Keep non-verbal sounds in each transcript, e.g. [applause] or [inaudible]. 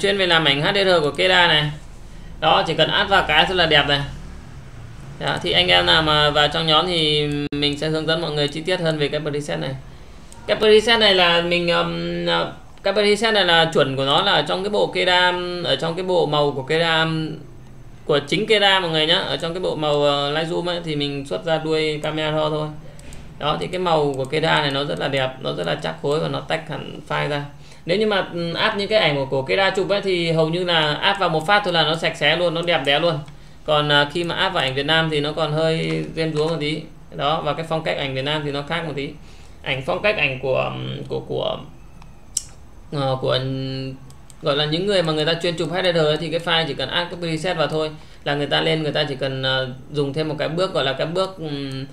chuyên về làm ảnh HDR của Keda này. Đó chỉ cần add vào cái thôi là đẹp này đó, dạ, thì anh em nào mà vào trong nhóm thì mình sẽ hướng dẫn mọi người chi tiết hơn về cái preset này. Cái preset này là mình um, à, cái preset này là chuẩn của nó là trong cái bộ Keda ở trong cái bộ màu của Keda của chính Keda mọi người nhá. Ở trong cái bộ màu ờ, uh, Lightroom ấy, thì mình xuất ra đuôi camera thôi. Đó thì cái màu của Keda này nó rất là đẹp nó rất là chắc khối và nó tách hẳn file ra nếu như mà ừ, áp những cái ảnh của, của Keda chụp ấy thì hầu như là áp vào một phát thôi là nó sạch sẽ luôn nó đẹp đẽ luôn. Còn à, khi mà áp vào ảnh Việt Nam thì nó còn hơi rêm rúa một tí. Đó và cái phong cách ảnh Việt Nam thì nó khác một tí. Ảnh phong cách ảnh của ừ, của của uh, của gọi là những người mà người ta chuyên chụp HDR thì cái file chỉ cần áp cái preset vào thôi. Là người ta lên người ta chỉ cần uh, dùng thêm một cái bước gọi là cái bước um,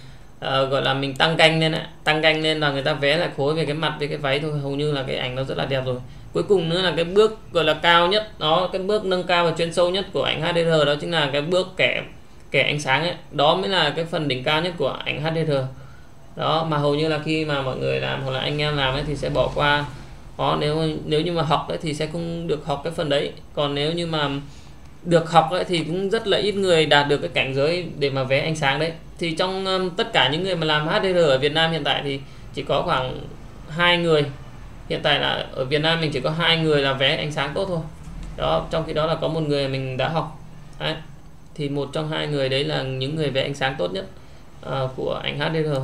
uh, gọi là mình tăng canh lên tăng canh lên là người ta vẽ lại khối về cái mặt với cái váy thôi. Hầu như là cái ảnh nó rất là đẹp rồi. Cuối cùng nữa là cái bước gọi là cao nhất đó cái bước nâng cao và chuyên sâu nhất của ảnh HDR đó chính là cái bước kẻ kẻ ánh sáng ấy. Đó mới là cái phần đỉnh cao nhất của ảnh HDR đó mà hầu như là khi mà mọi người làm hoặc là anh em làm ấy thì sẽ bỏ qua. Đó nếu nếu như mà học đấy thì sẽ không được học cái phần đấy. Còn nếu như mà được học ấy thì cũng rất là ít người đạt được cái cảnh giới để mà vẽ ánh sáng đấy. Thì trong um, tất cả những người mà làm HDR ở Việt Nam hiện tại thì chỉ có khoảng hai người. Hiện tại là ở Việt Nam mình chỉ có hai người là vẽ ánh sáng tốt thôi. Đó trong khi đó là có một người mình đã học. Đấy. thì một trong hai người đấy là những người vẽ ánh sáng tốt nhất uh, của ảnh HDR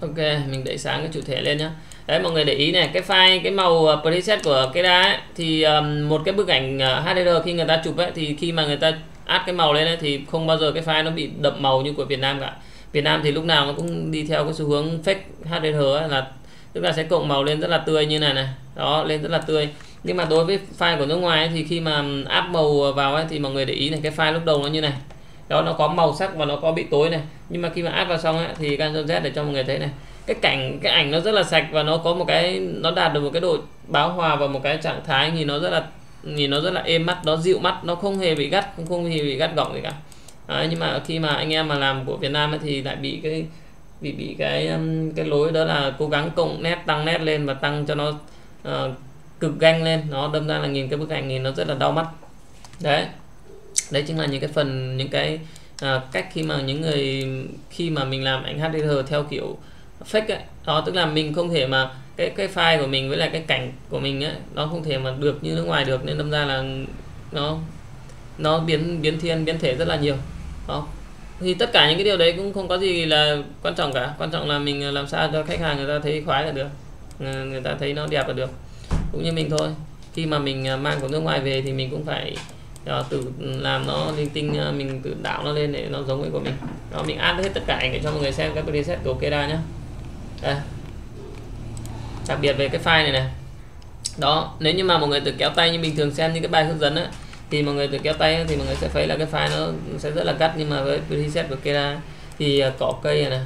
ok mình đẩy sáng cái chủ thể lên nhá đấy mọi người để ý này cái file cái màu ờ, preset của cái đá ấy, thì um, một cái bức ảnh ờ, HDR khi người ta chụp ấy thì khi mà người ta áp cái màu lên ấy, thì không bao giờ cái file nó bị đậm màu như của Việt Nam cả. Việt Nam thì lúc nào nó cũng đi theo cái xu hướng fake HDR ấy, là tức là sẽ cộng màu lên rất là tươi như này này. Đó lên rất là tươi. Nhưng mà đối với file của nước ngoài ấy, thì khi mà áp màu vào ấy, thì mọi người để ý này cái file lúc đầu nó như này. Đó nó có màu sắc và nó có bị tối này. Nhưng mà khi mà áp vào xong ấy, thì Canon Z để cho mọi người thấy này cái cảnh cái ảnh nó rất là sạch và nó có một cái nó đạt được một cái độ báo hòa và một cái trạng thái nhìn nó rất là nhìn nó rất là êm mắt nó dịu mắt nó không hề bị gắt không không hề bị gắt gỏng gì cả. Đấy, nhưng mà khi mà anh em mà làm của Việt Nam ấy, thì lại bị cái bị bị cái um, cái lối đó là cố gắng cộng nét tăng nét lên và tăng cho nó uh, cực ganh lên. Nó đâm ra là nhìn cái bức ảnh nhìn nó rất là đau mắt. Đấy. Đấy chính là những cái phần những cái uh, cách khi mà những người khi mà mình làm ảnh HDR theo kiểu fake ấy. đó tức là mình không thể mà cái cái file của mình với lại cái cảnh của mình ấy nó không thể mà được như nước ngoài được nên đâm ra là nó nó biến biến thiên biến thể rất là nhiều. Đó. Thì tất cả những cái điều đấy cũng không có gì là quan trọng cả. Quan trọng là mình làm sao cho khách hàng người ta thấy khoái là được. Người ta thấy nó đẹp là được. Cũng như mình thôi. Khi mà mình à, mang của nước ngoài về thì mình cũng phải đó, tự làm nó linh tinh à, mình tự đảo nó lên để nó giống với của mình. Đó mình add hết tất cả ảnh để cho mọi người xem cái preset của Keda nhé đây. Đặc biệt về cái file này này. Đó nếu như mà mọi người tự kéo tay như bình thường xem những cái bài hướng dẫn á thì mọi người tự kéo tay thì mọi người sẽ thấy là cái file nó sẽ rất là cắt nhưng mà với preset của Kera thì à, cỏ cây này, này.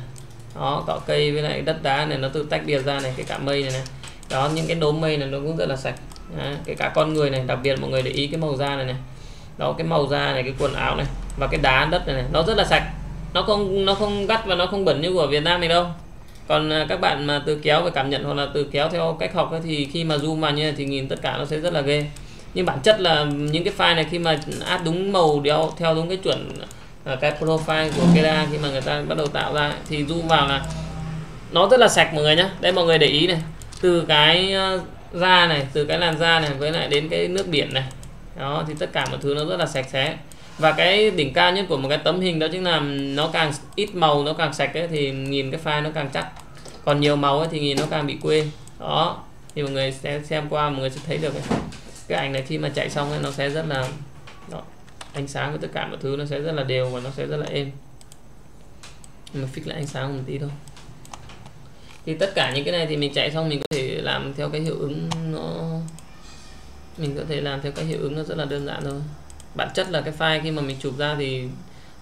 Đó cỏ cây với lại đất đá này nó tự tách biệt ra này cái cả mây này này. Đó những cái đốm mây này nó cũng rất là sạch. Đấy, cái cả con người này đặc biệt mọi người để ý cái màu da này này. Đó cái màu da này cái quần áo này và cái đá đất này, này nó rất là sạch. Nó không nó không gắt và nó không bẩn như của Việt Nam mình đâu còn à, các bạn mà từ kéo về cảm nhận hoặc là từ kéo theo cách học ấy, thì khi mà zoom vào như này thì nhìn tất cả nó sẽ rất là ghê. Nhưng bản chất là những cái file này khi mà áp đúng màu đeo theo đúng cái chuẩn à, cái profile của Kera khi mà người ta bắt đầu tạo ra thì zoom vào là nó rất là sạch mọi người nhé đây mọi người để ý này. Từ cái à, da này từ cái làn da này với lại đến cái nước biển này. Đó thì tất cả mọi thứ nó rất là sạch sẽ và cái đỉnh cao nhất của một cái tấm hình đó chính là nó càng ít màu nó càng sạch ấy, thì nhìn cái file nó càng chắc. Còn nhiều màu ấy, thì nhìn nó càng bị quê đó thì mọi người sẽ xem qua mọi người sẽ thấy được ấy. cái ảnh này khi mà chạy xong ấy, nó sẽ rất là đó, ánh sáng với tất cả mọi thứ nó sẽ rất là đều và nó sẽ rất là êm. Mình fix lại ánh sáng một tí thôi. Thì tất cả những cái này thì mình chạy xong mình có thể làm theo cái hiệu ứng nó mình có thể làm theo cái hiệu ứng nó rất là đơn giản thôi bản chất là cái file khi mà mình chụp ra thì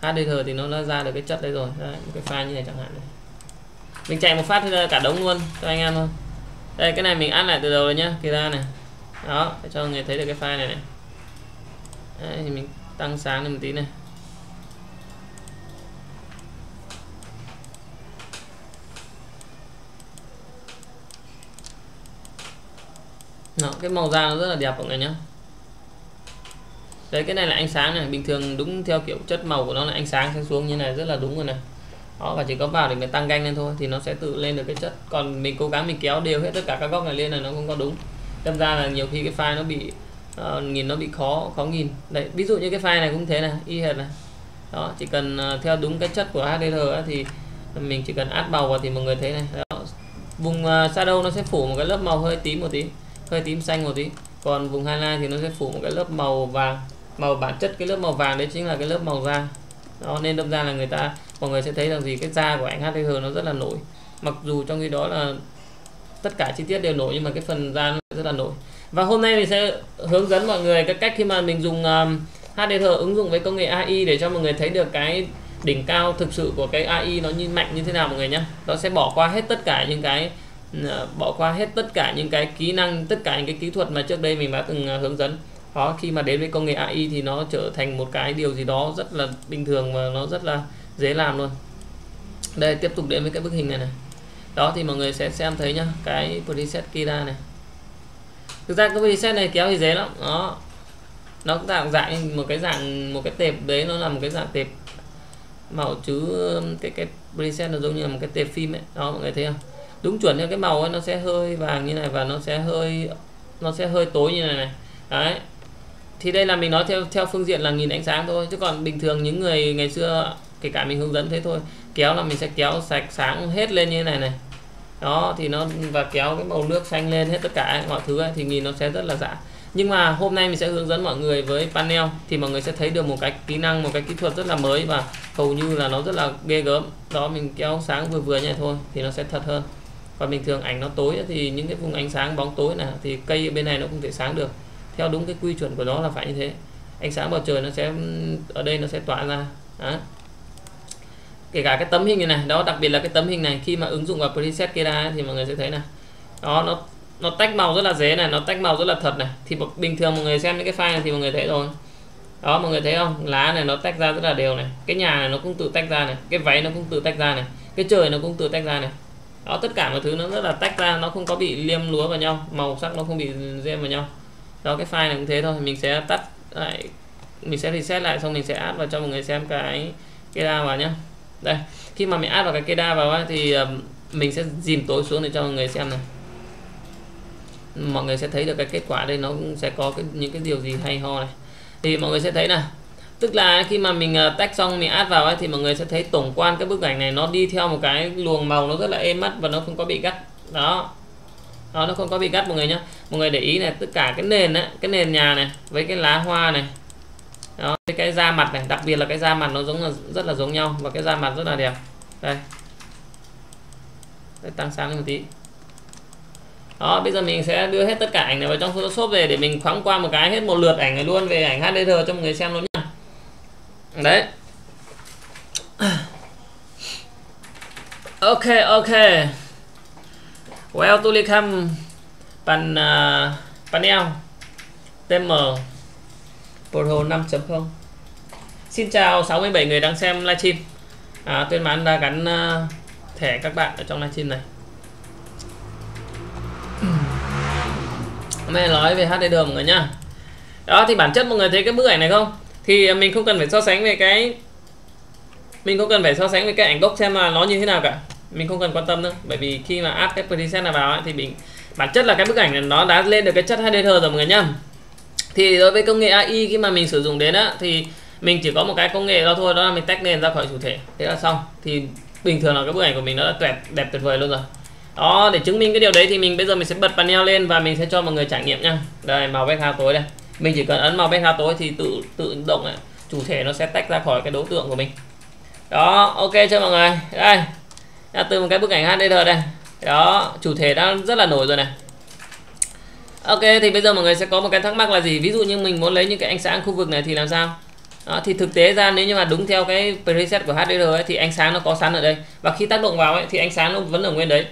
HDR thì nó đã ra được cái chất đây rồi. Đấy, một cái file như này chẳng hạn này. mình chạy một phát cả đống luôn cho anh em thôi. Đây cái này mình ăn lại từ đầu rồi nhá kia ra này. Đó để cho người thấy được cái file này này. Đấy, thì mình tăng sáng lên một tí này. Đó, cái màu da nó rất là đẹp mọi người nhé đấy cái này là ánh sáng này. Bình thường đúng theo kiểu chất màu của nó là ánh sáng sẽ xuống như này rất là đúng rồi này. Đó và chỉ có vào để mình tăng ganh lên thôi thì nó sẽ tự lên được cái chất. Còn mình cố gắng mình kéo đều hết tất cả các góc này lên là nó không có đúng. Đâm ra là nhiều khi cái file nó bị uh, nhìn nó bị khó khó nhìn. Đấy ví dụ như cái file này cũng thế này y hệt này. Đó chỉ cần uh, theo đúng cái chất của HDR ấy, thì mình chỉ cần áp màu vào thì mọi người thấy này. Đó. vùng uh, shadow nó sẽ phủ một cái lớp màu hơi tím một tí hơi tím xanh một tí. Còn vùng highlight thì nó sẽ phủ một cái lớp màu vàng màu bản chất cái lớp màu vàng đấy chính là cái lớp màu da. Đó nên đâm ra là người ta mọi người sẽ thấy rằng gì cái da của ảnh HTH nó rất là nổi. Mặc dù trong khi đó là tất cả chi tiết đều nổi nhưng mà cái phần da nó rất là nổi. Và hôm nay mình sẽ hướng dẫn mọi người cái cách khi mà mình dùng um, HDR ứng dụng với công nghệ AI để cho mọi người thấy được cái đỉnh cao thực sự của cái AI nó như mạnh như thế nào mọi người nhé nó sẽ bỏ qua hết tất cả những cái uh, bỏ qua hết tất cả những cái kỹ năng tất cả những cái kỹ thuật mà trước đây mình đã từng uh, hướng dẫn đó, khi mà đến với công nghệ AI thì nó trở thành một cái điều gì đó rất là bình thường và nó rất là dễ làm luôn. Đây, tiếp tục đến với cái bức hình này này. Đó, thì mọi người sẽ xem thấy nhá, cái preset Kira này. Thực ra cái preset này kéo thì dễ lắm. Đó. Nó cũng dạng dạng một cái dạng, một cái tệp đấy, nó là một cái dạng tệp màu chứ cái cái preset nó giống như là một cái tệp phim ấy. Đó, mọi người thấy không? Đúng chuẩn theo cái màu ấy nó sẽ hơi vàng như này và nó sẽ hơi, nó sẽ hơi tối như này này. Đấy thì đây là mình nói theo theo phương diện là nhìn ánh sáng thôi. Chứ còn bình thường những người ngày xưa kể cả mình hướng dẫn thế thôi kéo là mình sẽ kéo sạch sáng hết lên như thế này này. Đó thì nó và kéo cái màu nước xanh lên hết tất cả mọi thứ ấy, thì nhìn nó sẽ rất là giả. Nhưng mà hôm nay mình sẽ hướng dẫn mọi người với panel thì mọi người sẽ thấy được một cái kỹ năng một cái kỹ thuật rất là mới và hầu như là nó rất là ghê gớm. Đó mình kéo sáng vừa vừa như này thôi thì nó sẽ thật hơn. Còn bình thường ảnh nó tối thì những cái vùng ánh sáng bóng tối này thì cây bên này nó không thể sáng được theo đúng cái quy chuẩn của nó là phải như thế. Ánh sáng bầu trời nó sẽ ở đây nó sẽ tỏa ra. Đó. kể cả cái tấm hình này, này đó đặc biệt là cái tấm hình này khi mà ứng dụng vào preset Kera thì mọi người sẽ thấy này. Đó nó nó tách màu rất là dễ này nó tách màu rất là thật này. Thì bình thường mọi người xem những cái file này thì mọi người thấy rồi. Đó mọi người thấy không? Lá này nó tách ra rất là đều này. Cái nhà này nó cũng tự tách ra này. Cái váy nó cũng tự tách ra này. Cái trời nó cũng tự tách ra này. Đó tất cả mọi thứ nó rất là tách ra nó không có bị liêm lúa vào nhau. Màu sắc nó không bị riêng vào nhau đó cái file này cũng thế thôi. Mình sẽ tắt lại mình sẽ reset lại xong mình sẽ add vào cho mọi người xem cái cái đa vào nhá. Đây khi mà mình add vào cái cây đa vào thì ờ, mình sẽ dìm tối xuống để cho mọi người xem này. Mọi người sẽ thấy được cái kết quả đây nó cũng sẽ có cái, những cái điều gì hay ho này. Thì mọi người sẽ thấy là tức là khi mà mình ờ, tách xong mình add vào ấy, thì mọi người sẽ thấy tổng quan cái bức ảnh này nó đi theo một cái luồng màu nó rất là êm mắt và nó không có bị gắt. Đó đó nó không có bị gắt mọi người nhé mọi người để ý này tất cả cái nền ấy, cái nền nhà này với cái lá hoa này. Đó cái da mặt này đặc biệt là cái da mặt nó giống là rất là giống nhau và cái da mặt rất là đẹp. Đây. Đây, tăng sáng lên một tí. Đó bây giờ mình sẽ đưa hết tất cả ảnh này vào trong Photoshop về để mình khoáng qua một cái hết một lượt ảnh này luôn về ảnh HDR cho mọi người xem luôn nhá. Đấy. Ok ok well tôi lấy pan uh, panel TM Pro 5.0 Xin chào 67 người đang xem livestream. À, Tuyên bán đã gắn uh, thẻ các bạn ở trong livestream này. Hôm nay nói về HDR mọi người nhá. Đó thì bản chất mọi người thấy cái bức ảnh này không? Thì mình không cần phải so sánh về cái Mình không cần phải so sánh về cái ảnh gốc xem là nó như thế nào cả. Mình không cần quan tâm nữa Bởi vì khi mà add cái preset này vào ấy, thì mình Bản chất là cái bức ảnh này nó đã lên được cái chất HDR rồi mọi người nhá. Thì đối với công nghệ AI khi mà mình sử dụng đến á Thì mình chỉ có một cái công nghệ đó thôi Đó là mình tách nền ra khỏi chủ thể. Thế là xong. Thì bình thường là cái bức ảnh của mình nó đã tuyệt, đẹp tuyệt vời luôn rồi. Đó để chứng minh cái điều đấy thì mình bây giờ mình sẽ bật panel lên và mình sẽ cho mọi người trải nghiệm nha đây màu background tối đây. Mình chỉ cần ấn màu background tối thì tự tự động này, chủ thể nó sẽ tách ra khỏi cái đối tượng của mình. Đó ok chưa mọi người? Đây là từ một cái bức ảnh HDR đây. Đó chủ thể đã rất là nổi rồi này. Ok thì bây giờ mọi người sẽ có một cái thắc mắc là gì? Ví dụ như mình muốn lấy những cái ánh sáng khu vực này thì làm sao? Đó, thì thực tế ra nếu như mà đúng theo cái preset của HDR ấy, thì ánh sáng nó có sẵn ở đây. Và khi tác động vào ấy, thì ánh sáng nó vẫn ở nguyên đấy.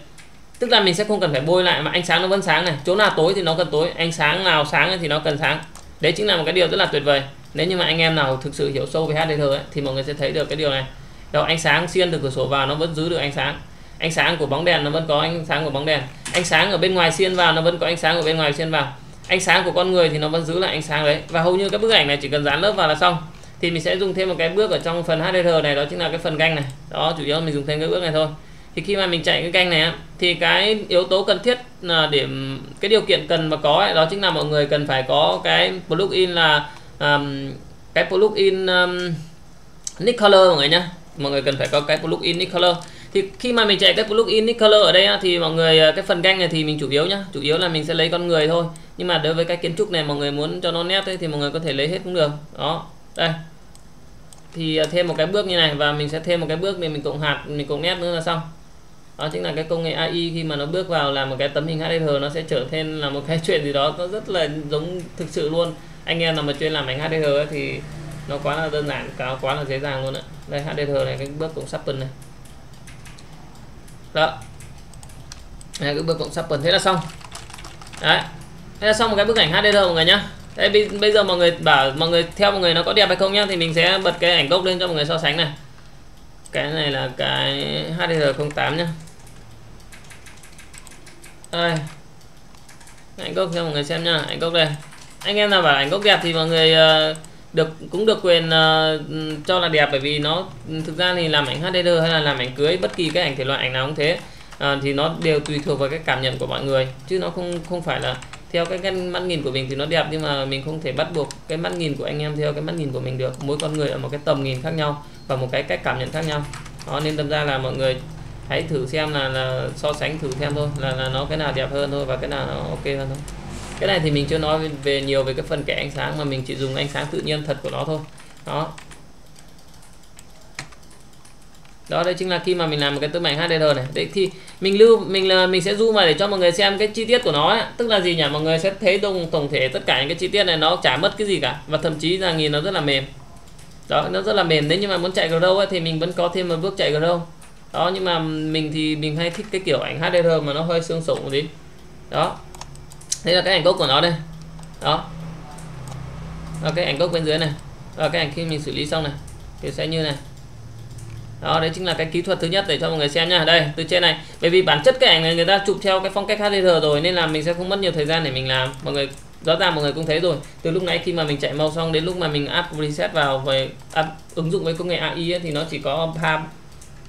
Tức là mình sẽ không cần phải bôi lại mà ánh sáng nó vẫn sáng này. Chỗ nào tối thì nó cần tối ánh sáng nào sáng thì nó cần sáng. Đấy chính là một cái điều rất là tuyệt vời. Nếu như mà anh em nào thực sự hiểu sâu về HDR ấy, thì mọi người sẽ thấy được cái điều này đâu ánh sáng xuyên từ cửa sổ vào nó vẫn giữ được ánh sáng. Ánh sáng của bóng đèn nó vẫn có ánh sáng của bóng đèn. Ánh sáng ở bên ngoài xuyên vào nó vẫn có ánh sáng ở bên ngoài xuyên vào. Ánh sáng của con người thì nó vẫn giữ lại ánh sáng đấy. Và hầu như các bức ảnh này chỉ cần dán lớp vào là xong. Thì mình sẽ dùng thêm một cái bước ở trong phần HDR này đó chính là cái phần ganh này. Đó chủ yếu mình dùng thêm cái bước này thôi. Thì khi mà mình chạy cái canh này thì cái yếu tố cần thiết là để cái điều kiện cần mà có ấy, đó chính là mọi người cần phải có cái plugin là um, cái plugin um, nick color mọi người nhá mọi người cần phải có cái plugin nick color thì khi mà mình chạy cái plugin nick color ở đây á, thì mọi người à, cái phần ganh này thì mình chủ yếu nhá chủ yếu là mình sẽ lấy con người thôi. Nhưng mà đối với cái kiến trúc này mọi người muốn cho nó nét ấy, thì mọi người có thể lấy hết cũng được. Đó đây. Thì à, thêm một cái bước như này và mình sẽ thêm một cái bước để mình cộng hạt mình cộng nét nữa là xong. Đó chính là cái công nghệ AI khi mà nó bước vào làm một cái tấm hình HDR nó sẽ trở thành là một cái [laughs] chuyện gì đó nó rất là giống thực sự luôn. Anh em nào mà chuyên làm ảnh HDR ấy, thì nó quá là đơn giản cáo quá là dễ dàng luôn ạ. Đây HDR này cái bước cộng sắp này. Đó. Đây, cái bước cộng sắp thế là xong. Đấy. Thế là xong một cái bức ảnh HDR mọi người nhá. Đấy, bây giờ mọi người bảo mọi người theo mọi người nó có đẹp hay không nhá thì mình sẽ bật cái ảnh gốc lên cho mọi người so sánh này. Cái này là cái HDR08 nhá. Đây. Ảnh gốc cho mọi người xem nhá ảnh gốc đây. Anh em nào bảo ảnh gốc đẹp thì mọi người uh, được cũng được quyền uh, cho là đẹp bởi vì nó thực ra thì làm ảnh HDR hay là làm ảnh cưới bất kỳ cái ảnh thể loại ảnh nào cũng thế. Uh, thì nó đều tùy thuộc vào cái cảm nhận của mọi người chứ nó không không phải là theo cái, cái mắt nhìn của mình thì nó đẹp nhưng mà mình không thể bắt buộc cái mắt nhìn của anh em theo cái mắt nhìn của mình được. Mỗi con người ở một cái tầm nhìn khác nhau và một cái cách cảm nhận khác nhau. Đó nên tâm ra là mọi người hãy thử xem là, là so sánh thử xem thôi là, là nó cái nào đẹp hơn thôi và cái nào nó ok hơn thôi cái này thì mình chưa nói về nhiều về cái phần kẻ ánh sáng mà mình chỉ dùng ánh sáng tự nhiên thật của nó thôi. Đó. Đó đây chính là khi mà mình làm một cái tấm ảnh HDR này. Đấy thì mình lưu mình là mình sẽ zoom vào để cho mọi người xem cái chi tiết của nó ấy. tức là gì nhỉ? Mọi người sẽ thấy đồng tổng thể tất cả những cái chi tiết này nó chả mất cái gì cả. Và thậm chí là nhìn nó rất là mềm. Đó nó rất là mềm. Nếu như mà muốn chạy grow ấy, thì mình vẫn có thêm một bước chạy grow. Đó nhưng mà mình thì mình hay thích cái kiểu ảnh HDR mà nó hơi xương sụn một tí. Đó đây là cái ảnh gốc của nó đây. Đó. Và cái ảnh gốc bên dưới này. Và cái ảnh khi mình xử lý xong này thì sẽ như này. Đó đấy chính là cái kỹ thuật thứ nhất để cho mọi người xem nha đây từ trên này. Bởi vì bản chất cái ảnh này người ta chụp theo cái phong cách HDR rồi nên là mình sẽ không mất nhiều thời gian để mình làm. Mọi người rõ ràng mọi người cũng thấy rồi. Từ lúc nãy khi mà mình chạy màu xong đến lúc mà mình áp reset vào về áp, ứng dụng với công nghệ AI ấy, thì nó chỉ có ba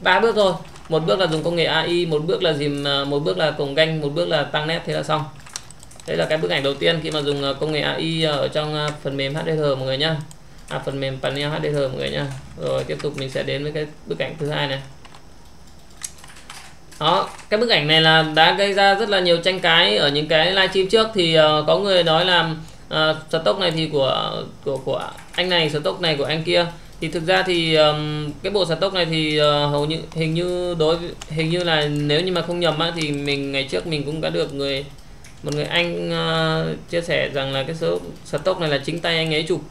ba bước thôi. Một bước là dùng công nghệ AI một bước là dìm à, một bước là cùng ganh một bước là tăng nét thế là xong đây là cái bức ảnh đầu tiên khi mà dùng ờ, công nghệ AI ờ, ở trong ờ, phần mềm HDR mọi người nhá. À, phần mềm panel HDR mọi người nhá. Rồi tiếp tục mình sẽ đến với cái bức ảnh thứ hai này. Đó cái bức ảnh này là đã gây ra rất là nhiều tranh cãi ở những cái livestream trước thì uh, có người nói là uh, stock này thì của của của anh này stock này của anh kia. Thì thực ra thì um, cái bộ stock này thì uh, hầu như hình như đối hình như là nếu như mà không nhầm á, thì mình ngày trước mình cũng đã được người một người anh uh, chia sẻ rằng là cái số stock này là chính tay anh ấy chụp.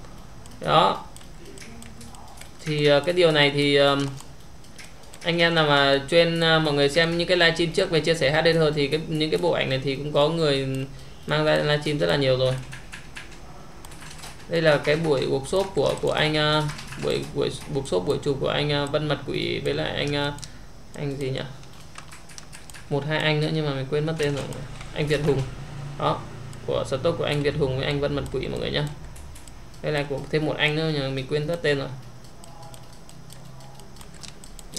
Đó. Thì uh, cái điều này thì uh, anh em nào mà chuyên uh, mọi người xem những cái livestream trước về chia sẻ hd thôi thì cái những cái bộ ảnh này thì cũng có người mang ra livestream rất là nhiều rồi. Đây là cái buổi workshop của của anh uh, buổi buổi workshop buổi chụp của anh uh, Vân Mật Quỷ với lại anh uh, anh gì nhỉ? Một hai anh nữa nhưng mà mình quên mất tên rồi. Anh Việt Hùng đó của stock của anh Việt Hùng với anh Vân Mật Quỷ mọi người nhá. Đây là của thêm một anh nữa nhưng mình quên tất tên rồi.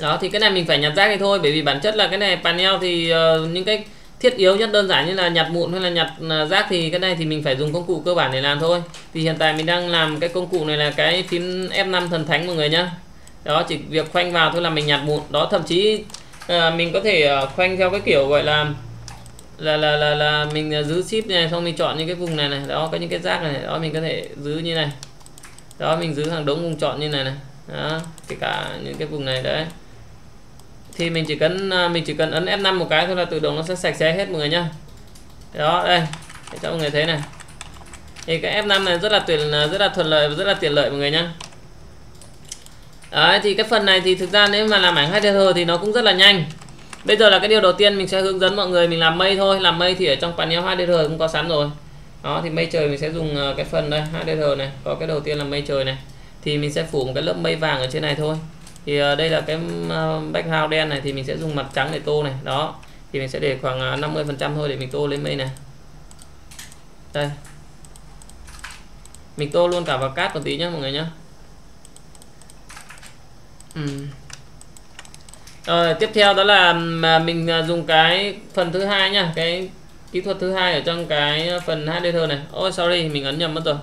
Đó thì cái này mình phải nhặt rác thì thôi bởi vì bản chất là cái này panel thì uh, những cái thiết yếu nhất đơn giản như là nhặt mụn hay là nhặt ờ, rác thì cái này thì mình phải dùng công cụ cơ bản để làm thôi. Thì hiện tại mình đang làm cái công cụ này là cái phím F5 thần thánh mọi người nhá. Đó chỉ việc khoanh vào thôi là mình nhặt mụn. Đó thậm chí uh, mình có thể uh, khoanh theo cái kiểu gọi là là là là là mình à, giữ ship này, xong mình chọn những cái vùng này này. Đó, có những cái rác này đó, mình có thể giữ như này. Đó, mình giữ hàng đống vùng chọn như này này. Đó, kể cả những cái vùng này đấy. Thì mình chỉ cần à, mình chỉ cần ấn F5 một cái thôi là tự động nó sẽ sạch sẽ hết mọi người nhá. Đó, đây. Để cho mọi người thấy này. Thì cái F5 này rất là tuyệt à, rất là thuận lợi và rất là tiện lợi mọi người nhá. Đấy, thì cái phần này thì thực ra nếu mà làm ảnh HDR thì nó cũng rất là nhanh bây giờ là cái điều đầu tiên mình sẽ hướng dẫn mọi người, mình làm mây thôi. Làm mây thì ở trong panel HDR cũng có sẵn rồi. Đó, thì mây trời mình sẽ dùng ờ, cái phần đây HDR này. Có cái đầu tiên là mây trời này. Thì mình sẽ phủ một cái lớp mây vàng ở trên này thôi. Thì ờ, đây là cái ờ, background đen này thì mình sẽ dùng mặt trắng để tô này. Đó, thì mình sẽ để khoảng 50 phần trăm thôi để mình tô lên mây này. Đây. Mình tô luôn cả vào cát một tí nhá, mọi người nhá. Ừ. Rồi, tiếp theo đó là à, mình à, dùng cái phần thứ hai nha cái kỹ thuật thứ hai ở trong cái phần HDR này. Ôi sorry mình ấn nhầm mất rồi.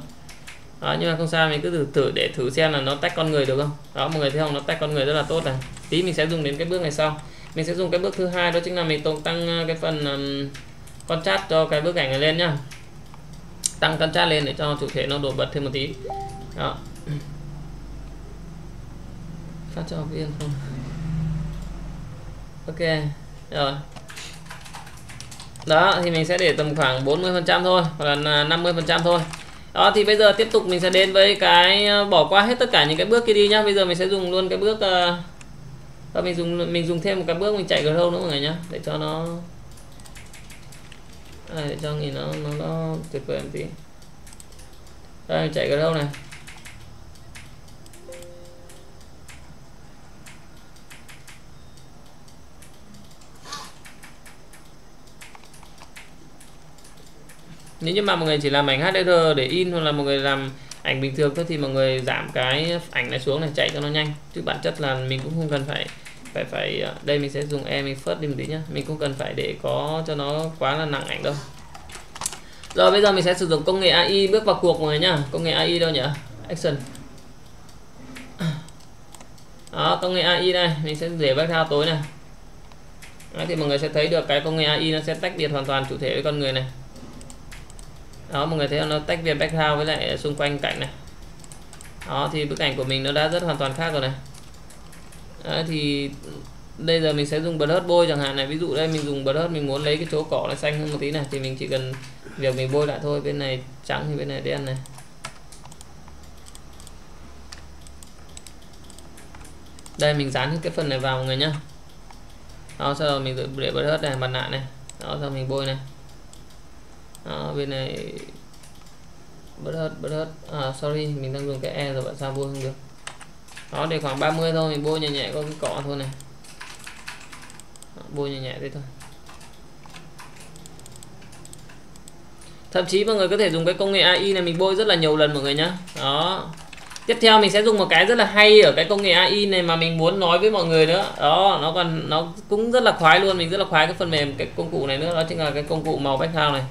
Đó, nhưng mà không sao mình cứ thử thử để thử xem là nó tách con người được không? Đó mọi người thấy không? Nó tách con người rất là tốt này. Tí mình sẽ dùng đến cái bước này sau. Mình sẽ dùng cái bước thứ hai đó chính là mình tăng à, cái phần um, contrast cho cái bức ảnh này lên nhá. Tăng contrast lên để cho chủ thể nó nổi bật thêm một tí. Đó. Phát cho viên không? Ok rồi. Đó thì mình sẽ để tầm khoảng 40 phần trăm thôi hoặc là 50 phần trăm thôi. Đó thì bây giờ tiếp tục mình sẽ đến với cái ờ, bỏ qua hết tất cả những cái bước kia đi nhá. Bây giờ mình sẽ dùng luôn cái bước uh, mình dùng mình dùng thêm một cái bước mình chạy grow nữa mọi người nhá để cho nó à, để cho nhìn nó nó, nó tuyệt vời một tí. Đây mình chạy grow này. Nếu như mà mọi người chỉ làm ảnh HDR để in hoặc là mọi người làm ảnh bình thường thôi thì mọi người giảm cái ảnh này xuống này chạy cho nó nhanh. Chứ bản chất là mình cũng không cần phải phải phải ờ, đây mình sẽ dùng e mình phớt đi một tí nhá. Mình cũng cần phải để có cho nó quá là nặng ảnh đâu. Rồi bây giờ mình sẽ sử dụng công nghệ AI bước vào cuộc mọi người nhá. Công nghệ AI đâu nhỉ? Action. Đó công nghệ AI đây. Mình sẽ để background tối này. Đó, thì mọi người sẽ thấy được cái công nghệ AI nó sẽ tách biệt hoàn toàn chủ thể với con người này đó mọi người thấy nó tách biệt background với lại xung quanh cạnh này. Đó thì bức ảnh của mình nó đã rất hoàn toàn khác rồi này. Đó, thì bây giờ mình sẽ dùng brush bôi chẳng hạn này. Ví dụ đây mình dùng brush mình muốn lấy cái chỗ cỏ này xanh hơn một tí này thì mình chỉ cần việc mình bôi lại thôi. Bên này trắng thì bên này đen này. Đây mình dán hết cái phần này vào mọi người nhá. Đó sau đó mình để brush này mặt nạ này. Đó sau mình bôi này à, bên này bớt hết bớt hết. À sorry mình đang dùng cái e rồi bạn sao bôi không được. Đó để khoảng 30 thôi mình bôi nhẹ nhẹ có cái cỏ thôi này. Đó, bôi nhẹ nhẹ thế thôi. Thậm chí mọi người có thể dùng cái công nghệ AI này mình bôi rất là nhiều lần mọi người nhá. Đó. Tiếp theo mình sẽ dùng một cái rất là hay ở cái công nghệ AI này mà mình muốn nói với mọi người nữa. Đó nó còn nó cũng rất là khoái luôn mình rất là khoái cái phần mềm cái công cụ này nữa. Đó chính là cái công cụ màu background này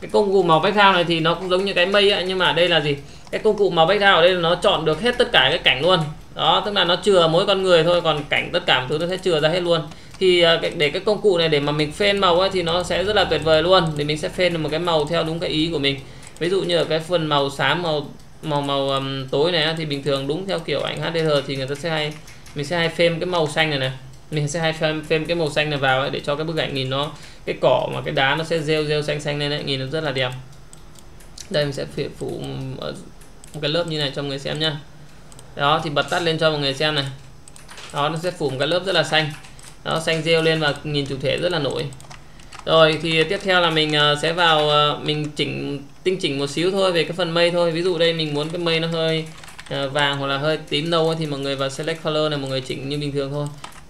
cái công cụ màu background này thì nó cũng giống như cái mây ấy, nhưng mà đây là gì? Cái công cụ màu background ở đây là nó chọn được hết tất cả cái cảnh luôn. Đó tức là nó chừa mỗi con người thôi còn cảnh tất cả mọi thứ nó sẽ chừa ra hết luôn. Thì à, để cái công cụ này để mà mình phên màu ấy, thì nó sẽ rất là tuyệt vời luôn thì mình sẽ phên được một cái màu theo đúng cái ý của mình. Ví dụ như ở cái phần màu xám màu màu màu um, tối này thì bình thường đúng theo kiểu ảnh HDR thì người ta sẽ hay mình sẽ hay phên cái màu xanh này này mình sẽ hay thêm thêm cái màu xanh này vào ấy, để cho cái bức ảnh nhìn nó cái cỏ mà cái đá nó sẽ rêu rêu xanh xanh lên đấy nhìn nó rất là đẹp. Đây mình sẽ phủ một cái lớp như này cho mọi người xem nhá. Đó thì bật tắt lên cho mọi người xem này. Đó nó sẽ phủ một cái lớp rất là xanh. Nó xanh rêu lên và nhìn chủ thể rất là nổi. Rồi thì tiếp theo là mình ờ, sẽ vào ờ, mình chỉnh tinh chỉnh một xíu thôi về cái phần mây thôi. Ví dụ đây mình muốn cái mây nó hơi ờ, vàng hoặc là hơi tím nâu thì mọi người vào select color này mọi người chỉnh như bình thường thôi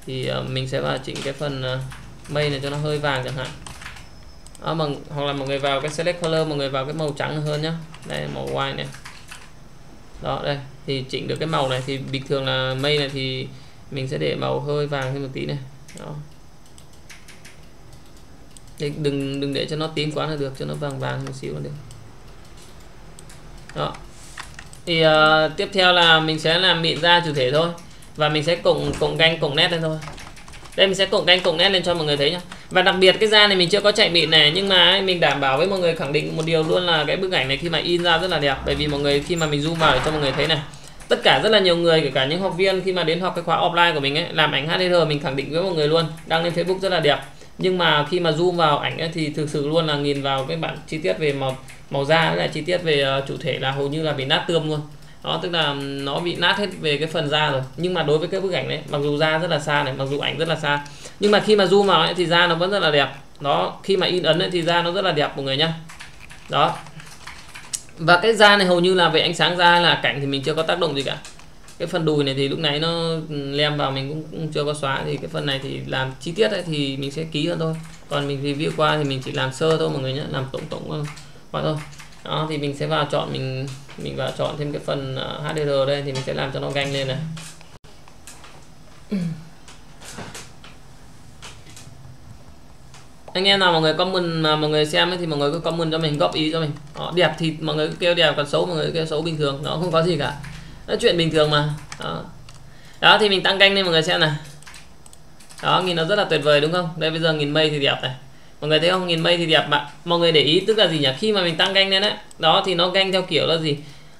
thì ờ, mình sẽ vào chỉnh cái phần ờ, mây này cho nó hơi vàng chẳng hạn. À, mà, hoặc là mọi người vào cái select color mọi người vào cái màu trắng hơn nhá. Đây màu white này. Đó đây. Thì chỉnh được cái màu này thì bình thường là mây này thì mình sẽ để màu hơi vàng thêm một tí này. Đó. Để đừng đừng để cho nó tím quá là được cho nó vàng vàng một xíu là được. Đó. Thì uh, tiếp theo là mình sẽ làm mịn ra chủ thể thôi và mình sẽ cùng cùng ganh cùng nét lên thôi. Đây mình sẽ cùng canh cùng nét lên cho mọi người thấy nhá. Và đặc biệt cái da này mình chưa có chạy mịn này nhưng mà mình đảm bảo với mọi người khẳng định một điều luôn là cái bức ảnh này khi mà in ra rất là đẹp. Bởi vì mọi người khi mà mình zoom vào để cho mọi người thấy này tất cả rất là nhiều người kể cả những học viên khi mà đến học cái khóa offline của mình ấy làm ảnh HDR mình khẳng định với mọi người luôn đăng lên Facebook rất là đẹp. Nhưng mà khi mà zoom vào ảnh ấy, thì thực sự luôn là nhìn vào cái bản chi tiết về màu màu da lại chi tiết về ờ, chủ thể là hầu như là bị nát tươm luôn đó tức là nó bị nát hết về cái phần da rồi. Nhưng mà đối với cái bức ảnh đấy mặc dù da rất là xa này mặc dù ảnh rất là xa nhưng mà khi mà zoom vào ấy, thì da nó vẫn rất là đẹp. Đó khi mà in ấn ấy, thì da nó rất là đẹp mọi người nhá. Đó. Và cái da này hầu như là về ánh sáng da là cảnh thì mình chưa có tác động gì cả. Cái phần đùi này thì lúc nãy nó ừ, lem vào mình cũng, cũng chưa có xóa thì cái phần này thì làm chi tiết ấy thì mình sẽ ký hơn thôi. Còn mình review qua thì mình chỉ làm sơ thôi mọi người nhé làm tổng tổng ờ, qua thôi đó thì mình sẽ vào chọn mình mình vào chọn thêm cái phần à, HDR đây thì mình sẽ làm cho nó ganh lên này. Anh em nào mọi người comment mà mọi người xem ấy, thì mọi người cứ comment cho mình góp ý cho mình. Đó, đẹp thì mọi người cứ kêu đẹp còn xấu mọi người kêu xấu bình thường. Nó không có gì cả. Nó chuyện bình thường mà. Đó. đó thì mình tăng canh lên mọi người xem này. Đó nhìn nó rất là tuyệt vời đúng không? Đây bây giờ nghìn mây thì đẹp này mọi người thấy không? Nhìn mây thì đẹp mà mọi người để ý tức là gì nhỉ? Khi mà mình tăng ganh lên đấy đó thì nó ganh theo kiểu là gì?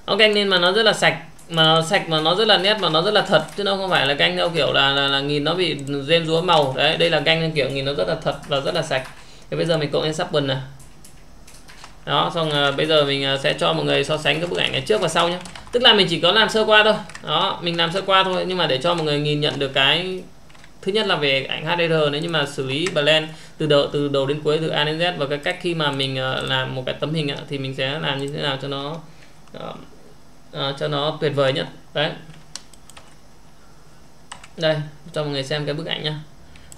Nó ganh lên mà nó rất là sạch mà nó sạch mà nó rất là nét mà nó rất là thật chứ nó không phải là canh theo kiểu là là, là nhìn nó bị rên rúa màu. Đấy đây là canh theo kiểu nhìn nó rất là thật và rất là sạch. Thì bây giờ mình cộng lên Sappen này. Đó xong à, bây giờ mình à, sẽ cho mọi người so sánh cái bức ảnh này trước và sau nhé tức là mình chỉ có làm sơ qua thôi. Đó mình làm sơ qua thôi nhưng mà để cho mọi người nhìn nhận được cái thứ nhất là về ảnh HDR nếu như mà xử lý blend từ đầu từ đầu đến cuối từ A đến Z và cái cách khi mà mình ờ, làm một cái tấm hình thì mình sẽ làm như thế nào cho nó uh, uh, cho nó tuyệt vời nhất. Đấy. Đây cho mọi người xem cái bức ảnh nhá.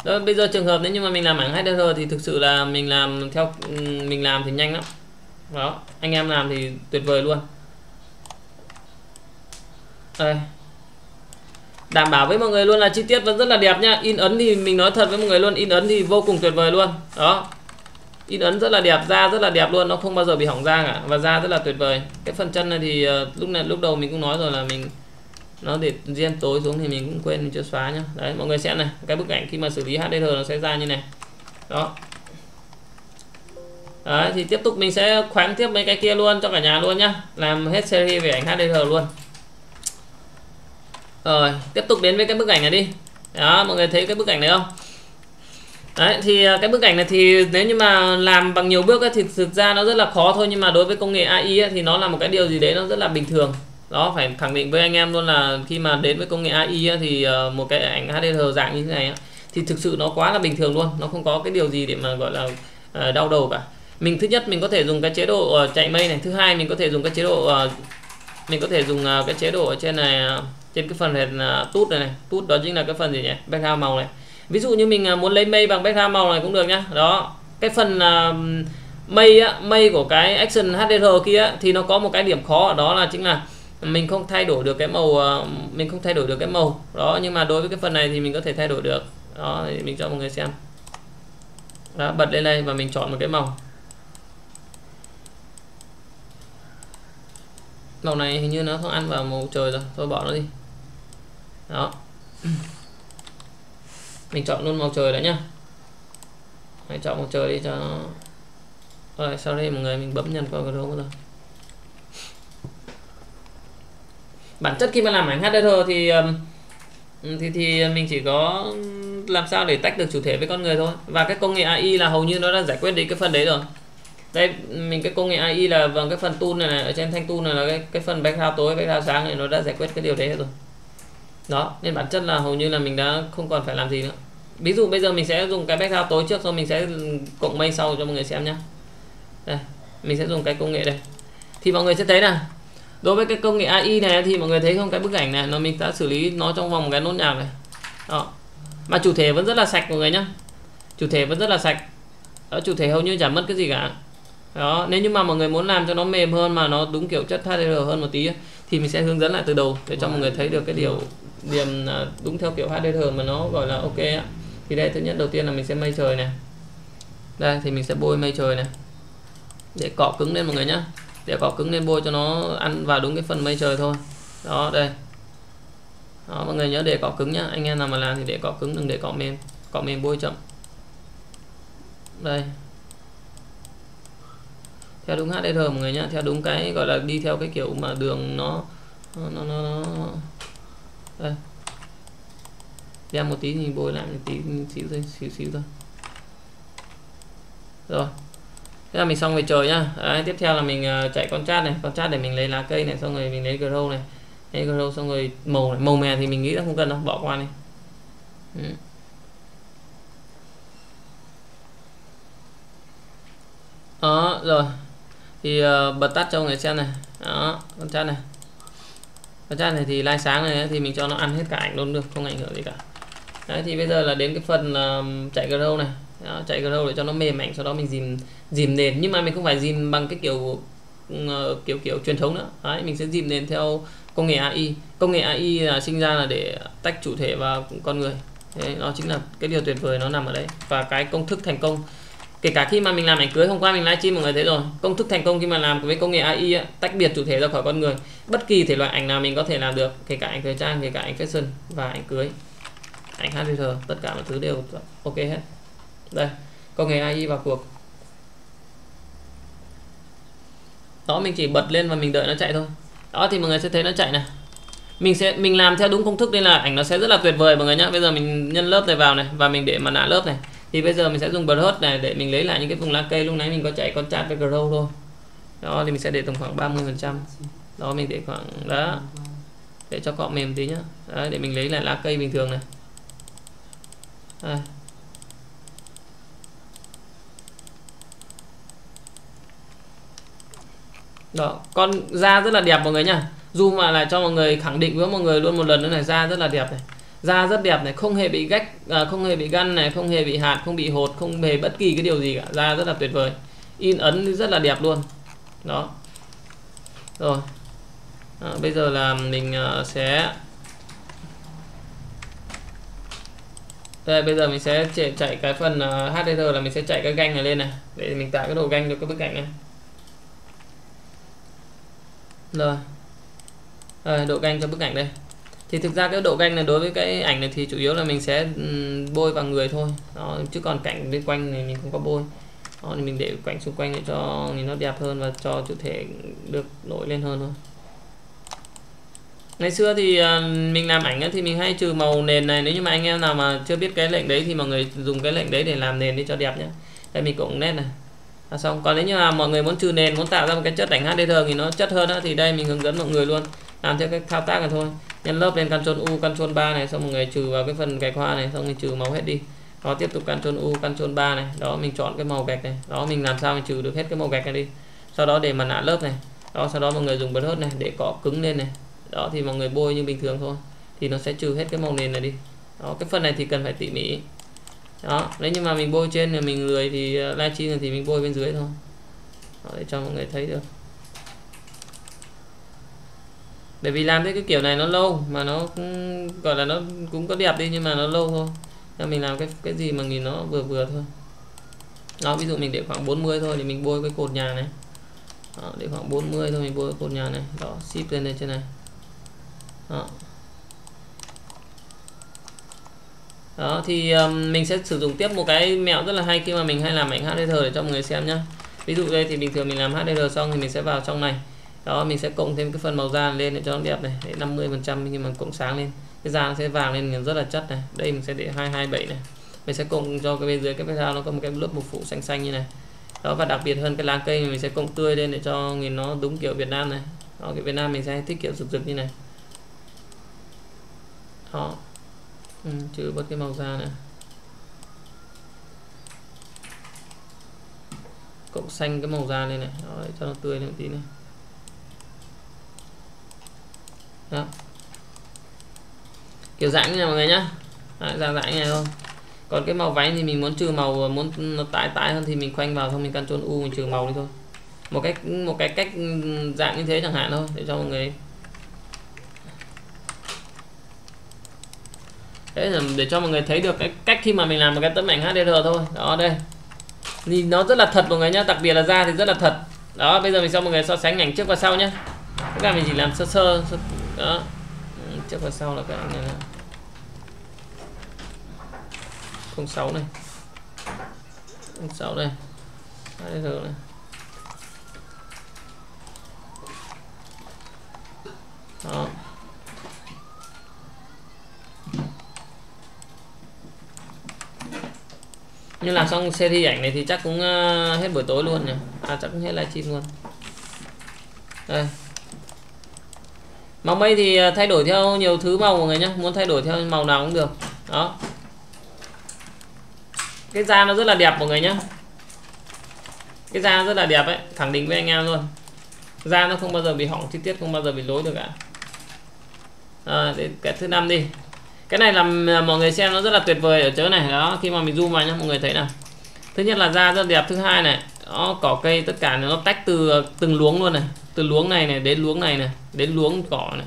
Đó bây giờ trường hợp nếu như mà mình làm ảnh HDR thì thực sự là mình làm theo mình làm thì nhanh lắm. Đó anh em làm thì tuyệt vời luôn. Đây đảm bảo với mọi người luôn là chi tiết vẫn rất là đẹp nha in ấn thì mình nói thật với mọi người luôn in ấn thì vô cùng tuyệt vời luôn. Đó. In ấn rất là đẹp da rất là đẹp luôn nó không bao giờ bị hỏng da cả và da rất là tuyệt vời. Cái phần chân này thì uh, lúc này lúc đầu mình cũng nói rồi là mình nó để riêng tối xuống thì mình cũng quên mình chưa xóa nhá. Đấy mọi người xem này cái bức ảnh khi mà xử lý HDR nó sẽ ra như này. Đó. Đấy thì tiếp tục mình sẽ khoáng tiếp mấy cái kia luôn cho cả nhà luôn nhá. Làm hết series về ảnh HDR luôn rồi tiếp tục đến với cái bức ảnh này đi. Đó mọi người thấy cái bức ảnh này không? Đấy, thì à, cái bức ảnh này thì nếu như mà làm bằng nhiều bước ấy, thì thực ra nó rất là khó thôi nhưng mà đối với công nghệ AI ấy, thì nó là một cái điều gì đấy nó rất là bình thường. Đó phải khẳng định với anh em luôn là khi mà đến với công nghệ AI ấy, thì à, một cái ảnh HDR dạng như thế này ấy, thì thực sự nó quá là bình thường luôn. Nó không có cái điều gì để mà gọi là à, đau đầu cả. Mình thứ nhất mình có thể dùng cái chế độ chạy mây này thứ hai mình có thể dùng cái chế độ mình có thể dùng cái chế độ ở trên này trên cái phần hình à, tút này này. Tút đó chính là cái phần gì nhỉ? Background màu này. Ví dụ như mình à, muốn lấy mây bằng background màu này cũng được nhá. Đó. Cái phần uh, mây á, mây của cái action HDR kia thì nó có một cái điểm khó đó là chính là mình không thay đổi được cái màu uh, mình không thay đổi được cái màu. Đó nhưng mà đối với cái phần này thì mình có thể thay đổi được. Đó thì mình cho mọi người xem. Đó, bật lên đây và mình chọn một cái màu. Màu này hình như nó không ăn vào màu trời rồi. Thôi bỏ nó đi đó. Mình chọn luôn màu trời đã nhá. Hãy chọn màu trời đi cho nó rồi sau đây mọi người mình bấm nhân qua cái rồi. Bản chất khi mà làm ảnh HDR thì thì thì mình chỉ có làm sao để tách được chủ thể với con người thôi. Và cái công nghệ AI là hầu như nó đã giải quyết đi cái phần đấy rồi. Đây mình cái công nghệ AI là bằng cái phần tool này, này ở trên thanh tool này là cái cái phần background tối background sáng này nó đã giải quyết cái điều đấy rồi đó nên bản chất là hầu như là mình đã không còn phải làm gì nữa. Ví dụ bây giờ mình sẽ dùng cái background tối trước xong mình sẽ cộng mây sau cho mọi người xem nhé đây mình sẽ dùng cái công nghệ đây. Thì mọi người sẽ thấy là đối với cái công nghệ AI này thì mọi người thấy không? Cái bức ảnh này nó mình đã xử lý nó trong vòng cái nốt nhạc này. Đó. Mà chủ thể vẫn rất là sạch mọi người nhá. Chủ thể vẫn rất là sạch. Đó, chủ thể hầu như chẳng mất cái gì cả. Đó nếu như mà mọi người muốn làm cho nó mềm hơn mà nó đúng kiểu chất HDR hơn một tí thì mình sẽ hướng dẫn lại từ đầu để cho mọi người thấy được cái điều điểm à, đúng theo kiểu HDR mà nó gọi là ok á. Thì đây thứ nhất đầu tiên là mình sẽ mây trời này. Đây thì mình sẽ bôi mây trời này. Để cọ cứng lên mọi người nhá. Để cọ cứng lên bôi cho nó ăn vào đúng cái phần mây trời thôi. Đó đây. Đó mọi người nhớ để cọ cứng nhá. Anh em nào mà làm thì để cọ cứng đừng để cọ mềm. Cọ mềm bôi chậm. Đây. Theo đúng HDR mọi người nhá. Theo đúng cái gọi là đi theo cái kiểu mà đường nó nó nó, nó Vâng. đây đem một tí thì bôi lại một tí xíu thôi xíu xíu thôi. Rồi. Thế là mình xong về trời nhá. Đấy, tiếp theo là mình uh, chạy con chat này. Con chat để mình lấy lá cây này xong rồi mình lấy grow này. Lấy grow xong rồi màu này. Màu mè thì mình nghĩ là không cần đâu bỏ qua đi. ừ. đó rồi. Thì uh, bật tắt cho người xem này. Đó con chat này chat này thì lai sáng này thì mình cho nó ăn hết cả ảnh luôn được không ảnh hưởng gì cả. Đấy thì bây giờ là đến cái phần uh, chạy grow này. Đó, chạy grow để cho nó mềm ảnh sau đó mình dìm dìm nền. Nhưng mà mình không phải dìm bằng cái kiểu uh, kiểu kiểu truyền thống nữa. Đấy, mình sẽ dìm nền theo công nghệ AI công nghệ AI là sinh ra là để tách chủ thể và con người. Đấy, nó chính là cái điều tuyệt vời nó nằm ở đấy. Và cái công thức thành công kể cả khi mà mình làm ảnh cưới hôm qua mình livestream mọi người thấy rồi. Công thức thành công khi mà làm với công nghệ AI á, tách biệt chủ thể ra khỏi con người. Bất kỳ thể loại ảnh nào mình có thể làm được kể cả ảnh thời trang kể cả ảnh fashion và ảnh cưới. Ảnh HDR tất cả mọi thứ đều ok hết. Đây công nghệ AI vào cuộc. Đó mình chỉ bật lên và mình đợi nó chạy thôi. Đó thì mọi người sẽ thấy nó chạy này. Mình sẽ mình làm theo đúng công thức nên là ảnh nó sẽ rất là tuyệt vời mọi người nhá. Bây giờ mình nhân lớp này vào này và mình để mặt nạ lớp này thì bây giờ mình sẽ dùng brush này để mình lấy lại những cái vùng lá cây. Lúc nãy mình có chạy con chat với grow thôi. Đó thì mình sẽ để tầm khoảng 30 phần trăm. Đó mình để khoảng đó. Để cho cọ mềm tí nhá. Đấy, để mình lấy lại lá cây bình thường này. À. đó con da rất là đẹp mọi người nhá. Dù mà là cho mọi người khẳng định với mọi người luôn một lần nữa này da rất là đẹp này da rất đẹp này không hề bị gách à, không hề bị găn này không hề bị hạt không bị hột không hề bất kỳ cái điều gì cả. Da rất là tuyệt vời. In ấn rất là đẹp luôn. Đó. Rồi. À, bây giờ là mình uh, sẽ đây bây giờ mình sẽ chạy, chạy cái phần à, uh, HDR là mình sẽ chạy cái ganh này lên này để mình tạo cái độ ganh cho cái bức ảnh này. Rồi. À, độ ganh cho bức ảnh đây thì thực ra cái độ ganh này đối với cái ảnh này thì chủ yếu là mình sẽ ừ, bôi vào người thôi. Đó, chứ còn cảnh bên quanh này mình không có bôi. Đó, thì mình để quanh xung quanh để cho nhìn nó đẹp hơn và cho chủ thể được nổi lên hơn thôi. Ngày xưa thì ờ, mình làm ảnh thì mình hay trừ màu nền này. Nếu như mà anh em nào mà chưa biết cái lệnh đấy thì mọi người dùng cái lệnh đấy để làm nền đi cho đẹp nhé đây mình cũng nét này. À, xong còn nếu như mà mọi người muốn trừ nền muốn tạo ra một cái chất ảnh HDR thì nó chất hơn á, thì đây mình hướng dẫn mọi người luôn làm theo cái thao tác này thôi. Nhân lớp lên Ctrl U Ctrl 3 này xong mọi người trừ vào cái phần gạch hoa này xong mình trừ màu hết đi. Đó tiếp tục Ctrl U Ctrl 3 này. Đó mình chọn cái màu gạch này. Đó mình làm sao mình trừ được hết cái màu gạch này đi. Sau đó để mặt nạ lớp này. Đó sau đó mọi người dùng brush này để cọ cứng lên này. Đó thì mọi người bôi như bình thường thôi. Thì nó sẽ trừ hết cái màu nền này đi. Đó cái phần này thì cần phải tỉ mỉ. Đó nếu như mà mình bôi trên thì mình lười thì ờ, livestream thì mình bôi bên dưới thôi. Đó, để cho mọi người thấy được. Bởi vì làm thế cái kiểu này nó lâu mà nó cũng, gọi là nó cũng có đẹp đi nhưng mà nó lâu thôi. Nên mình làm cái cái gì mà nhìn nó vừa vừa thôi. Đó ví dụ mình để khoảng 40 thôi thì mình bôi cái cột nhà này. Đó, để khoảng 40 thôi mình bôi cái cột nhà này. Đó ship lên đây trên này. Đó. Đó thì um, mình sẽ sử dụng tiếp một cái mẹo rất là hay khi mà mình hay làm ảnh HDR để cho mọi người xem nhá. Ví dụ đây thì bình thường mình làm HDR xong thì mình sẽ vào trong này đó mình sẽ cộng thêm cái phần màu da lên để cho nó đẹp này. Để 50 phần trăm nhưng mà cộng sáng lên. Cái da nó sẽ vàng lên rất là chất này. Đây mình sẽ để 227 này. Mình sẽ cộng cho cái bên dưới cái da nó có một cái lớp mục phụ xanh xanh như này. Đó và đặc biệt hơn cái lá cây mình sẽ cộng tươi lên để cho nhìn nó đúng kiểu Việt Nam này. Đó cái Việt Nam mình sẽ thích kiểu rực rực như này. Đó. Ừ, trừ bớt cái màu da này cộng xanh cái màu da lên này. Đó, để cho nó tươi lên một tí này. Đó. kiểu dạng như này mọi người nhá. Đấy, dạng dạng như này thôi. Còn cái màu váy thì mình muốn trừ màu muốn nó tái tái hơn thì mình khoanh vào xong mình căn chôn u mình trừ màu đi thôi. Một cách một cái cách dạng như thế chẳng hạn thôi để cho mọi người đấy là để cho mọi người thấy được cái cách khi mà mình làm một cái tấm ảnh HDR thôi. Đó đây. Nhìn nó rất là thật mọi người nhá đặc biệt là da thì rất là thật. Đó bây giờ mình cho mọi người so sánh ảnh trước và sau nhá. Tất cả mình chỉ làm sơ sơ, sơ đó. Ừ, chắc trước sau là cái anh ờ, này là 06 này. 06 này HDR này. Đó. Nhưng làm xong series ảnh này thì chắc cũng ờ, hết buổi tối luôn nhỉ? À chắc cũng hết livestream luôn. Đây màu mây thì à, thay đổi theo nhiều thứ màu mọi người nhé muốn thay đổi theo màu nào cũng được. Đó. Cái da nó rất là đẹp mọi người nhé cái da rất là đẹp ấy. Khẳng định với anh em luôn. Da nó không bao giờ bị hỏng chi tiết không bao giờ bị lối được cả à, cái thứ năm đi. Cái này làm à, mọi người xem nó rất là tuyệt vời ở chỗ này. Đó khi mà mình zoom vào nhá mọi người thấy nào. Thứ nhất là da rất đẹp thứ hai này đó cỏ cây tất cả nó tách từ từng luống luôn này từ luống này này đến luống này này đến luống cỏ này.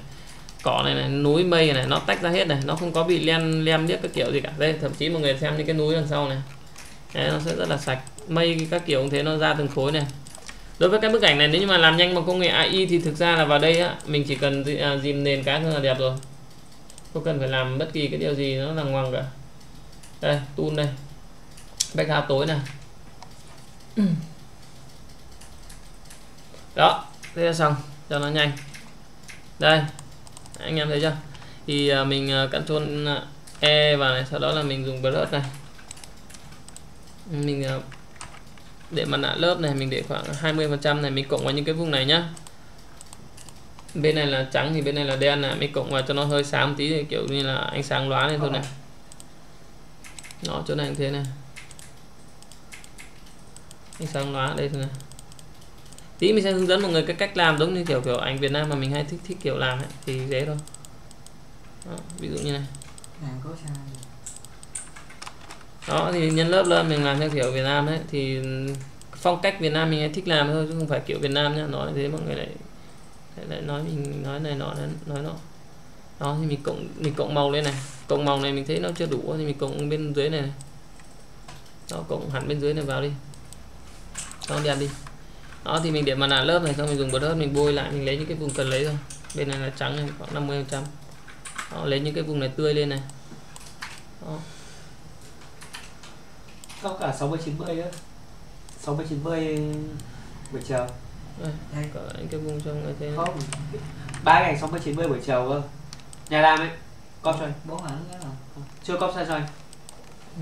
Cỏ này này núi mây này nó tách ra hết này. Nó không có bị len lem biết các kiểu gì cả. Đây thậm chí mọi người xem những cái núi đằng sau này. Đấy, nó sẽ rất là sạch. Mây các kiểu cũng thế nó ra từng khối này. Đối với cái bức ảnh này nếu như mà làm nhanh bằng công nghệ AI thì thực ra là vào đây á mình chỉ cần à, dìm nền cái là đẹp rồi. Không cần phải làm bất kỳ cái điều gì nó là ngoằng cả. Đây tool đây. Background tối này. Đó thế là xong. Cho nó nhanh. Đây. Anh em thấy chưa? Thì à, mình à, chôn à, E vào này sau đó là mình dùng brush này. Mình à, để mặt nạ lớp này mình để khoảng 20 phần trăm này mình cộng vào những cái vùng này nhá. Bên này là trắng thì bên này là đen này mình cộng vào cho nó hơi sáng tí thì kiểu như là ánh sáng lóa lên thôi này. Nó chỗ này như thế này. Ánh sáng lóa đây thôi này tí mình sẽ hướng dẫn mọi người cái cách làm giống như kiểu kiểu ảnh Việt Nam mà mình hay thích thích kiểu làm ấy, thì dễ thôi. Đó, ví dụ như này. Đó thì nhân lớp lên mình làm theo kiểu Việt Nam đấy thì phong cách Việt Nam mình thích làm thôi chứ không phải kiểu Việt Nam nhá nói thế mọi người lại lại nói mình nói này nọ nói nọ. Đó thì mình cộng mình cộng màu lên này. Cộng màu này mình thấy nó chưa đủ thì mình cộng bên dưới này, này. đó cộng hẳn bên dưới này vào đi. Đó đẹp đi đó thì mình để mặt nạ lớp này xong mình dùng bật hớt mình bôi lại mình lấy những cái vùng cần lấy thôi. Bên này là trắng này khoảng 50 trăm. Lấy những cái vùng này tươi lên này. Đó. Có cả 60 90 á. 60 90 buổi chiều. Đây có những cái vùng trong này thế không. Ba ngày 60 90 buổi chiều cơ. Nhà làm ấy. Copy cho anh. Đó rồi chưa copy sai cho anh.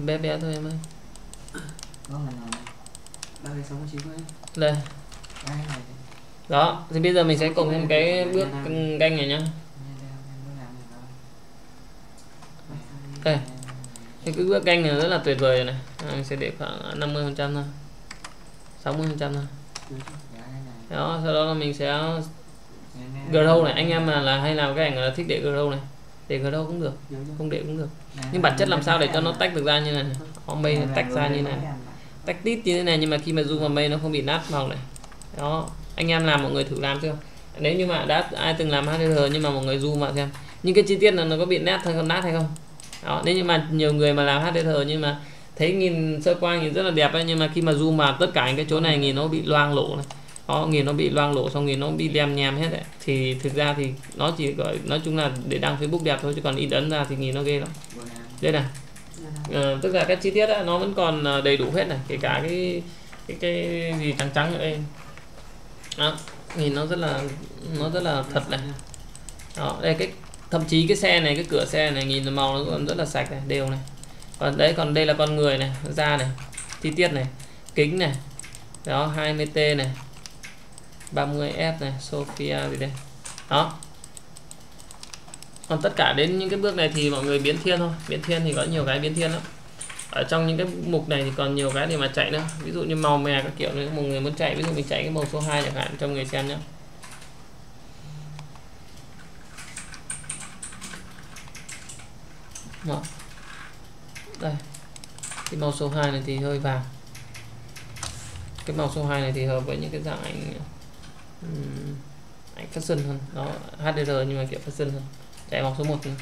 Bé bé thôi em ơi. Hẳn rồi. Ba ngày 60 90 đây. cái đó thì bây giờ mình sẽ cùng thêm cái bước canh này nhá. Đây. Thì cái bước canh này rất là tuyệt vời rồi này. À, mình sẽ để khoảng 50 phần trăm thôi. 60 phần trăm thôi. Đó sau đó là mình sẽ grow này. Anh em mà là hay làm cái ảnh là thích để grow này. Để grow cũng được không để cũng được. Nhưng bản chất làm sao để cho nó tách được ra như này này. mây tách ra như này tách tít như thế này nhưng mà khi mà zoom vào mây nó không bị nát màu này đó anh em làm mọi người thử làm chưa nếu như mà đã ai từng làm HDR nhưng mà mọi người zoom vào xem. Những cái chi tiết là nó có bị nét hay không nát hay không? Đó nếu như mà nhiều người mà làm HDR nhưng mà thấy nhìn sơ qua nhìn rất là đẹp ấy nhưng mà khi mà zoom vào tất cả những cái chỗ này nhìn nó bị loang lổ này. Đó nhìn nó bị loang lổ xong nhìn nó bị lem nhem hết đấy. Thì thực ra thì nó chỉ gọi nói chung là để đăng Facebook đẹp thôi chứ còn in ấn ra thì nhìn nó ghê lắm. Đây này. Ờ, tức là các chi tiết đó, nó vẫn còn ờ, đầy đủ hết này. Kể cả cái cái cái gì trắng trắng ở đây đó, nhìn nó rất là nó rất là thật này. Đó đây cái thậm chí cái xe này cái cửa xe này nhìn màu nó còn rất là sạch này đều này. Còn đấy còn đây là con người này da này chi tiết này kính này. Đó 20t này 30f này Sophia gì đây. Đó. Còn tất cả đến những cái bước này thì mọi người biến thiên thôi. Biến thiên thì có nhiều cái biến thiên lắm ở trong những cái mục này thì còn nhiều cái để mà chạy nữa. Ví dụ như màu mè các kiểu nữa một người muốn chạy ví dụ mình chạy cái màu số 2 chẳng hạn cho người xem nhé Đó. đây. Cái màu số 2 này thì hơi vàng. Cái màu số 2 này thì hợp với những cái dạng ảnh um, ảnh fashion hơn. Nó HDR nhưng mà kiểu fashion hơn. Chạy màu số 1 nữa.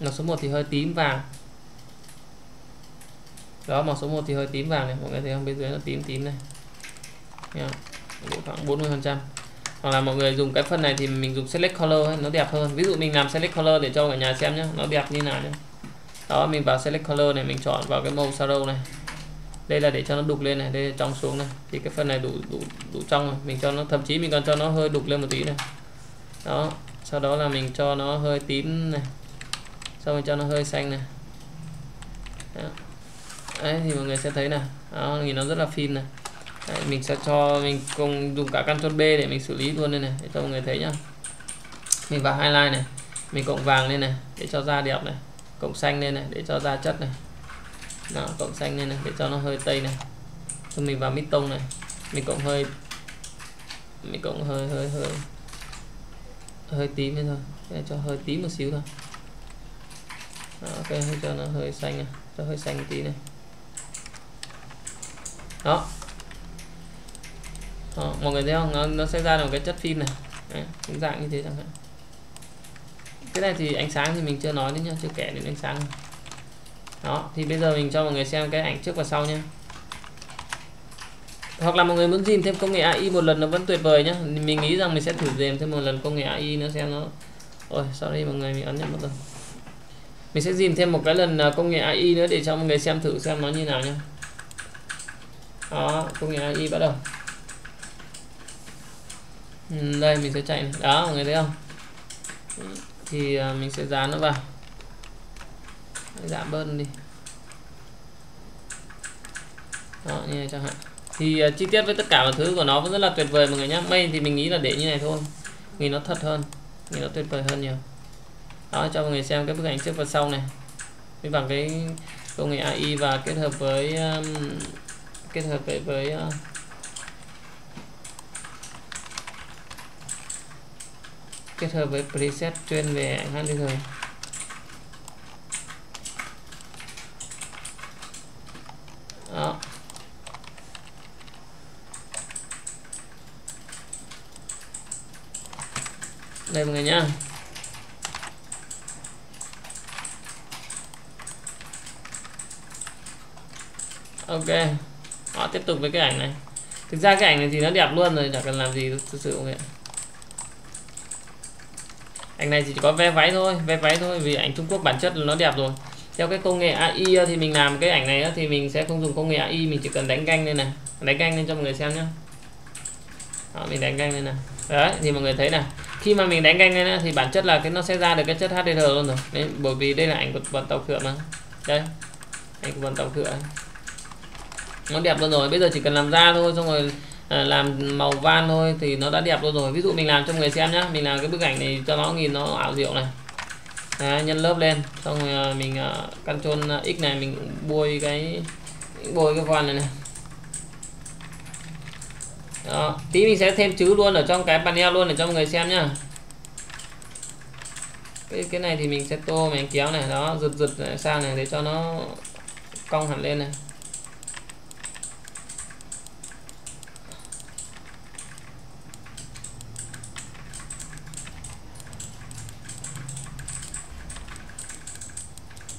màu số 1 thì hơi tím vàng đó màu số 1 thì hơi tím vàng này. Mọi người thấy không? Bên dưới nó tím tím này. Nha. khoảng 40 phần trăm. Hoặc là mọi người dùng cái phần này thì mình dùng select color ấy, nó đẹp hơn. Ví dụ mình làm select color để cho cả nhà xem nhé nó đẹp như nào nhé đó mình vào select color này mình chọn vào cái màu shadow này. Đây là để cho nó đục lên này đây là trong xuống này. Thì cái phần này đủ đủ đủ trong rồi. Mình cho nó thậm chí mình còn cho nó hơi đục lên một tí này. Đó sau đó là mình cho nó hơi tím này. Sau mình cho nó hơi xanh này. Đó đấy thì mọi người sẽ thấy này. Đó nhìn nó rất là phim này. Đấy, mình sẽ cho mình cùng dùng cả căn B để mình xử lý luôn đây này để cho mọi người thấy nhá. Mình vào highlight này mình cộng vàng lên này để cho da đẹp này cộng xanh lên này để cho da chất này. Đó, cộng xanh lên này để cho nó hơi tây này. Cho mình vào mít tông này mình cộng hơi mình cộng hơi hơi hơi hơi tím lên thôi. Để cho hơi tím một xíu thôi. Đó, ok cho nó hơi xanh này. cho hơi xanh tí này đó. Đó, mọi người thấy không? Nó, nó sẽ ra được cái chất phim này. Đấy, những dạng như thế chẳng hạn. Cái này thì ánh sáng thì mình chưa nói đến nhá chưa kể đến ánh sáng. Đó thì bây giờ mình cho mọi người xem cái ảnh trước và sau nhé hoặc là mọi người muốn dìm thêm công nghệ AI một lần nó vẫn tuyệt vời nhá. Mình nghĩ rằng mình sẽ thử dìm thêm một lần công nghệ AI nữa xem nó ôi sorry mọi người mình ấn nhầm mất rồi. Mình sẽ dìm thêm một cái lần à, công nghệ AI nữa để cho mọi người xem thử xem nó như nào nhá đó công nghệ AI bắt đầu. Ừ, đây mình sẽ chạy này. đó mọi người thấy không? Thì à, mình sẽ dán nó vào. Giảm bớt đi. Đó như này chẳng hạn. Thì uh, chi tiết với tất cả mọi thứ của nó vẫn rất là tuyệt vời mọi người nhé mây thì mình nghĩ là để như này thôi. Nhìn nó thật hơn. Nhìn nó tuyệt vời hơn nhiều. Đó cho mọi người xem cái bức ảnh trước và sau này. Với bằng cái công nghệ AI và kết hợp với um, kết hợp với với uh, kết hợp với preset chuyên về ảnh rồi đó. Đây mọi người nhá. Ok tiếp tục với cái ảnh này. Thực ra cái ảnh này thì nó đẹp luôn rồi chẳng cần làm gì thực sự không ạ? Ảnh này chỉ có ve váy thôi ve váy thôi vì ảnh Trung Quốc bản chất là nó đẹp rồi. Theo cái công nghệ AI thì mình làm cái ảnh này thì mình sẽ không dùng công nghệ AI mình chỉ cần đánh canh lên này. Đánh canh lên cho mọi người xem nhé đó, mình đánh canh lên này. Đấy thì mọi người thấy này. Khi mà mình đánh canh lên thì bản chất là cái nó sẽ ra được cái chất HDR luôn rồi. Đấy, bởi vì đây là ảnh của bọn tàu thượng mà. Đây ảnh của bọn tàu thượng nó đẹp luôn rồi bây giờ chỉ cần làm da thôi xong rồi à, làm màu van thôi thì nó đã đẹp luôn rồi. Ví dụ mình làm cho người xem nhá mình làm cái bức ảnh này cho nó nhìn nó ảo diệu này. Đấy, nhân lớp lên xong rồi à, mình à, uh, Ctrl à, X này mình bôi cái bôi cái van này này. Đó. tí mình sẽ thêm chữ luôn ở trong cái panel luôn để cho mọi người xem nhá. Cái cái này thì mình sẽ tô mình kéo này đó giật giật sang này để cho nó cong hẳn lên này.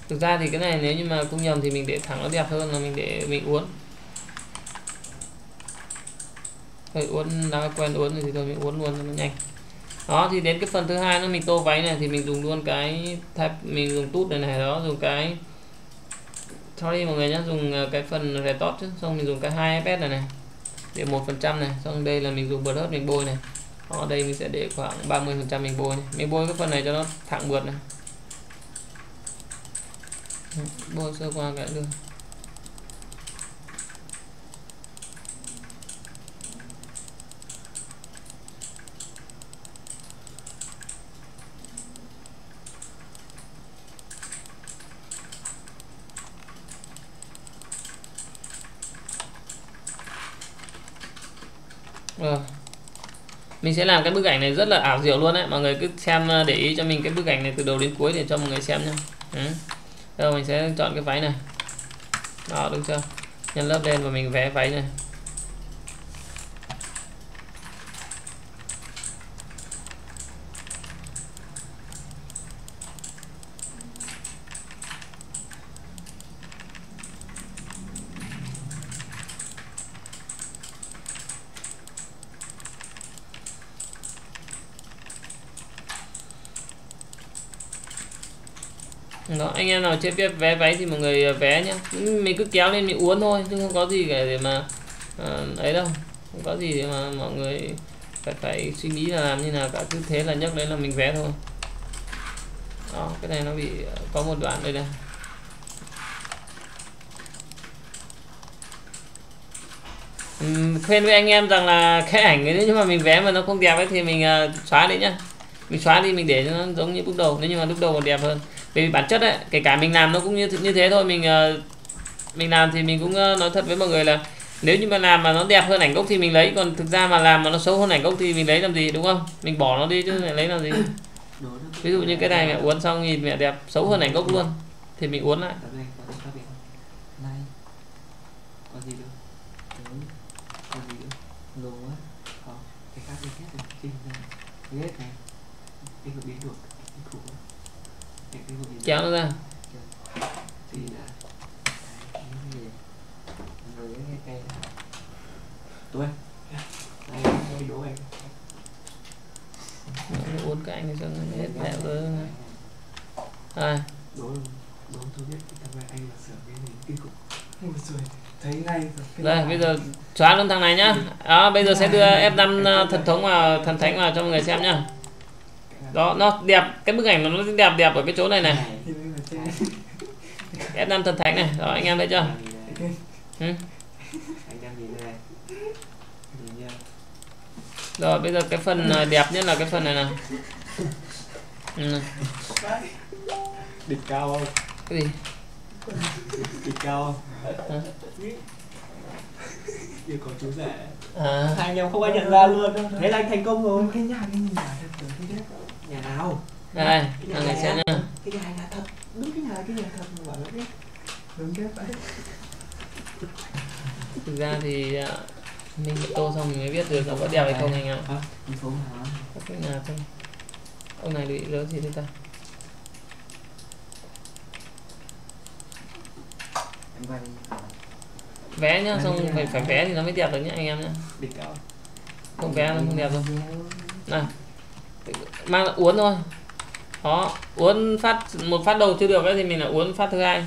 Thực ra thì cái này nếu như mà cung nhầm thì mình để thẳng nó đẹp hơn là mình để, mình uốn. Thôi, uốn đã quen uốn thì thôi, mình uốn luôn cho nó nhanh. Đó, thì đến cái phần thứ hai nó mình tô váy này thì mình dùng luôn cái thép, mình dùng tút này này, đó, dùng cái, sorry mọi người nhé dùng ờ, cái phần retot chứ, xong mình dùng cái hai fs này này, để một phần trăm này, xong đây là mình dùng bật hớt mình bôi này. Ở đây mình sẽ để khoảng 30 phần trăm mình bôi này. Mình bôi cái phần này cho nó thẳng mượt này bôi sơ qua cái được Rồi. Mình sẽ làm cái bức ảnh này rất là ảo diệu luôn đấy. Mọi người cứ xem ờ, để ý cho mình cái bức ảnh này từ đầu đến cuối để cho mọi người xem nhá. Ừ rồi, mình sẽ chọn cái váy này. Đó, đúng chưa? Nhân lớp lên và mình vẽ váy này đó anh em nào chưa biết vé váy thì mọi người à, vé nhá. Mình cứ kéo lên mình uốn thôi chứ không có gì để mà uh, ấy đâu. Không có gì để mà mọi người phải phải suy nghĩ là làm như nào cả. Cứ thế là nhấc đấy là mình vé thôi. Đó cái này nó bị à, có một đoạn đây này khuyên với anh em rằng là cái ảnh nếu như mà mình vé mà nó không đẹp ấy thì mình uh, xóa đi nhá. Mình xóa đi mình để cho nó giống như lúc đầu. Nếu như mà lúc đầu còn đẹp hơn vì bản chất ấy, kể cả mình làm nó cũng như như thế thôi, mình ờ, mình làm thì mình cũng ờ, nói thật với mọi người là nếu như mà làm mà nó đẹp hơn ảnh gốc thì mình lấy, còn thực ra mà làm mà nó xấu hơn ảnh gốc thì mình lấy làm gì, đúng không? Mình bỏ nó đi chứ mình lấy làm gì? Ví dụ như cái này mẹ uốn xong nhìn mẹ đẹp, xấu hơn ảnh gốc luôn, thì mình uốn lại. Hết này Này, cái đố anh Nó uốn cái anh xong rồi. Hết đẹp rồi à, đây bây giờ xóa luôn thằng này nhá. Đó bây giờ sẽ đưa F5 uh, thần thống vào thần thánh vào cho mọi người xem nhá đó nó đẹp. Cái bức ảnh nó đẹp đẹp ở cái chỗ này này. Trên F5 thần thánh này. Đó anh em thấy chưa? Ừ. Anh em nhìn này. Nhìn nha. Rồi bây giờ cái phần uh, đẹp nhất là cái phần này này ừ. Địch cao không? cái gì? Địch cao không? Yêu cầu chú rể. À, Hai anh em không ai nhận ra luôn. Thế là anh thành công rồi. Cái nhà cái nhà thật rồi đấy. Nhà nào? đây thằng này xem nhá Cái nhà là thật. Đúng cái nhà cái nhà thật mà bảo biết. Đúng cái vậy. thực ra thì uh, mình tô xong mình mới biết được nó có đẹp hay không anh xuống hả? Có cái nhà thôi ông này bị rớt gì thế ta? Vé nhá xong phải phải vé thì nó mới đẹp được nhá anh em nhá. Không vé nó không đẹp đâu. Này mang uốn thôi. Đó uốn phát một phát đầu chưa được ấy thì mình là uốn phát thứ hai.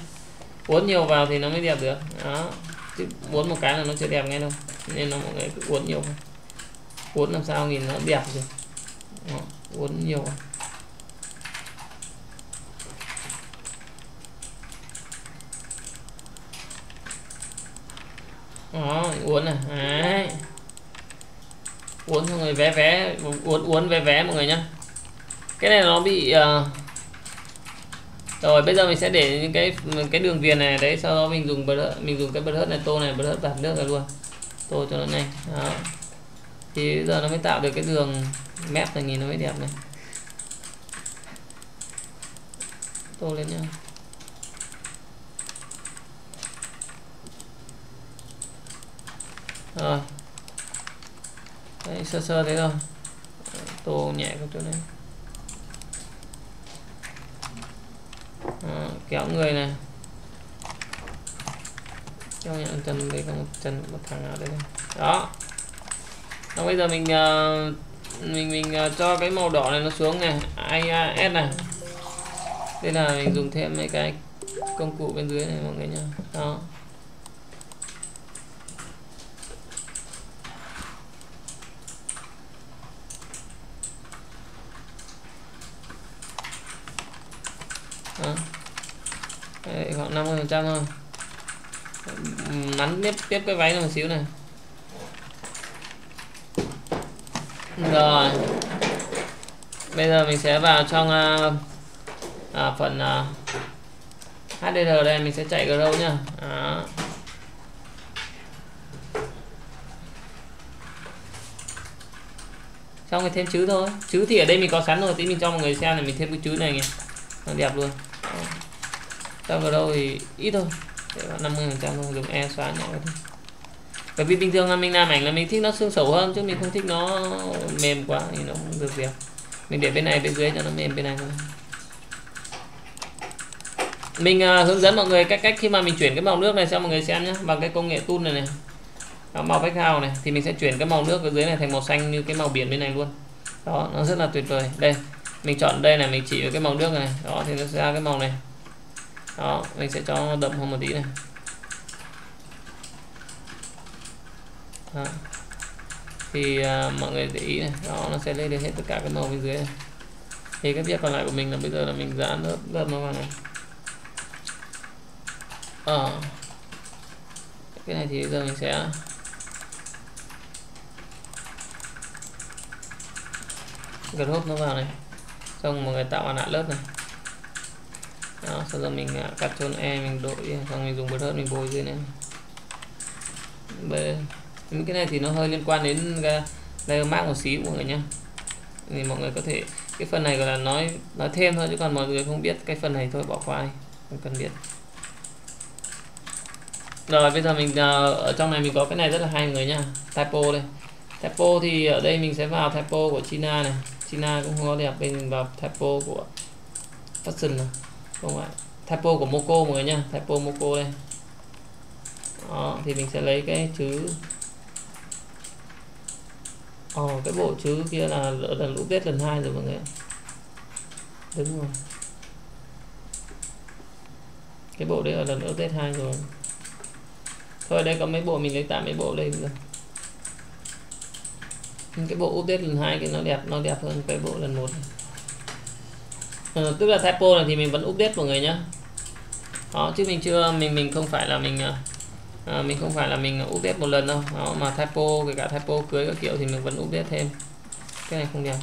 Uốn nhiều vào thì nó mới đẹp được. Đó chứ uốn một cái là nó chưa đẹp ngay đâu. Nên là mọi người cứ uốn nhiều uốn làm sao nhìn nó đẹp được. Đó, uốn nhiều vào. đó uốn này. Đấy uốn cho người vé vé, uốn uốn vé vé mọi người nhá. Cái này nó bị uh... rồi bây giờ mình sẽ để những cái cái đường viền này, đấy, sau đó mình dùng bật mình dùng cái bật hớt này, tô này, bật hớt bạt nước ra luôn. Tô cho nó này đó. Thì bây giờ nó mới tạo được cái đường mép này, nhìn nó mới đẹp này. Tô lên nhá. Rồi đấy sơ sơ thế thôi. Tô nhẹ cái chỗ này à, ờ, kéo người này. Kéo nhẹ chân đây có một chân một thằng nào đây đó. Đó, bây giờ mình uh, mình mình uh, cho cái màu đỏ này nó xuống này. IAS này. Đây là mình dùng thêm mấy cái công cụ bên dưới này mọi người nhá. Đó. Đấy, khoảng 50 phần trăm thôi. Nắn tiếp tiếp cái váy này một xíu này. Rồi. Bây giờ mình sẽ vào trong uh, à, phần à, uh, HDR đây mình sẽ chạy Grow nhá. Đó. xong rồi thêm chữ thôi. Chữ thì ở đây mình có sẵn rồi tí mình cho mọi người xem này mình thêm cái chữ này nghe nó đẹp luôn. Đó. Trong đâu thì ít thôi. Để 50 phần trăm thôi dùng e xóa nhẹ thôi. Bởi vì bình thường là mình làm ảnh là mình thích nó xương sầu hơn chứ mình không thích nó mềm quá thì nó không được đẹp mình để bên này bên dưới cho nó mềm bên này thôi mình uh, hướng dẫn mọi người cách cách khi mà mình chuyển cái màu nước này cho mọi người xem nhé bằng cái công nghệ tool này này đó, màu background này thì mình sẽ chuyển cái màu nước ở dưới này thành màu xanh như cái màu biển bên này luôn. Đó nó rất là tuyệt vời. Đây mình chọn đây này mình chỉ vào cái màu nước này. Đó thì nó ra cái màu này đó mình sẽ cho đậm hơn một tí này. Đó. thì à, mọi người để ý này đó nó sẽ lên được hết tất cả cái màu bên dưới này. Thì cái việc còn lại của mình là bây giờ là mình dán lớp lớp nó vào này. Ờ. Cái này thì bây giờ mình sẽ group nó vào này. Xong mọi người tạo mặt nạ lớp này đó sau giờ mình à, cắt chôn e mình đội, xong mình dùng bớt hớt, mình bôi dưới này. Bê- những cái này thì nó hơi liên quan đến layer mask một xíu, mọi người nhé thì mọi người có thể, cái phần này gọi là nói nói thêm thôi, chứ còn mọi người không biết cái phần này thôi, bỏ qua đi, không cần biết. Rồi, bây giờ mình à, ở trong này mình có cái này rất là hay, mọi người nha typo đây. Typo thì ở đây mình sẽ vào typo của China này. China cũng không có đẹp, bên mình vào typo của Fashion này không ạ. Typo của Moco mọi người nha typo Moco đây. Đó, thì mình sẽ lấy cái chữ. Ồ cái bộ chữ kia là lần update lần hai rồi mọi người ạ. đúng rồi. Cái bộ đấy ở lần update hai rồi. Thôi, đây có mấy bộ, mình lấy tạm mấy bộ đây rồi. Nhưng cái bộ update lần hai cái nó đẹp nó đẹp hơn cái bộ lần một ờ, tức là typo này thì mình vẫn update mọi người nhá. Đó chứ mình chưa mình mình không phải là mình à, mình không phải là mình update một lần đâu. Đó, mà typo kể cả typo cưới các kiểu thì mình vẫn update thêm. Cái này không đẹp.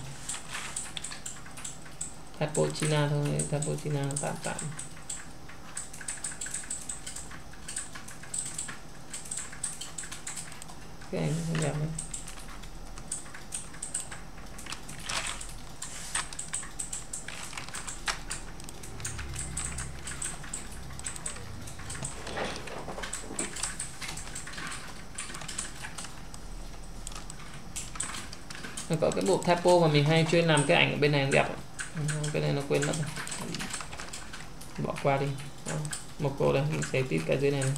Typo China thôi typo China tạm tạm. Cái này không đẹp đấy. Bộ typo mà mình hay chuyên làm cái ảnh ở bên này đẹp ờ, cái này nó quên mất rồi. Bỏ qua đi. Đó. một cô đây mình sẽ tít cái dưới này, này.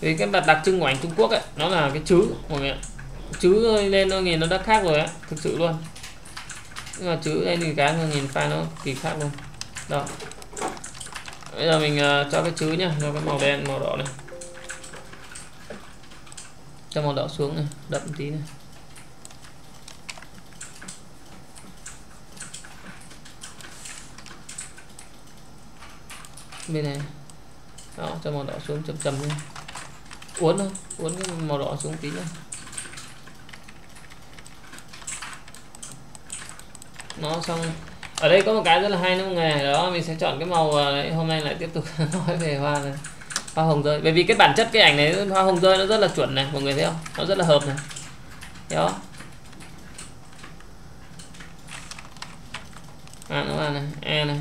vì cái đặc đặc trưng của ảnh Trung Quốc ấy nó là cái chữ mọi người ạ. Chữ lên nó nhìn nó đã khác rồi á thực sự luôn. Nhưng mà chữ đây thì cái nhìn file nó kỳ khác luôn. Đó bây giờ mình uh, cho cái chữ nhá cho cái màu đen màu đỏ này. Cho màu đỏ xuống này đậm một tí này. Bên này. Đó cho màu đỏ xuống chậm chậm nha uốn thôi uốn cái màu đỏ xuống tí nữa nó xong ở đây có một cái rất là hay nữa mọi đó mình sẽ chọn cái màu à, đấy, hôm nay lại tiếp tục [laughs] nói về hoa này. Hoa hồng rơi bởi vì cái bản chất cái ảnh này hoa hồng rơi nó rất là chuẩn này mọi người thấy không? Nó rất là hợp này. Đó. À nó là này e này.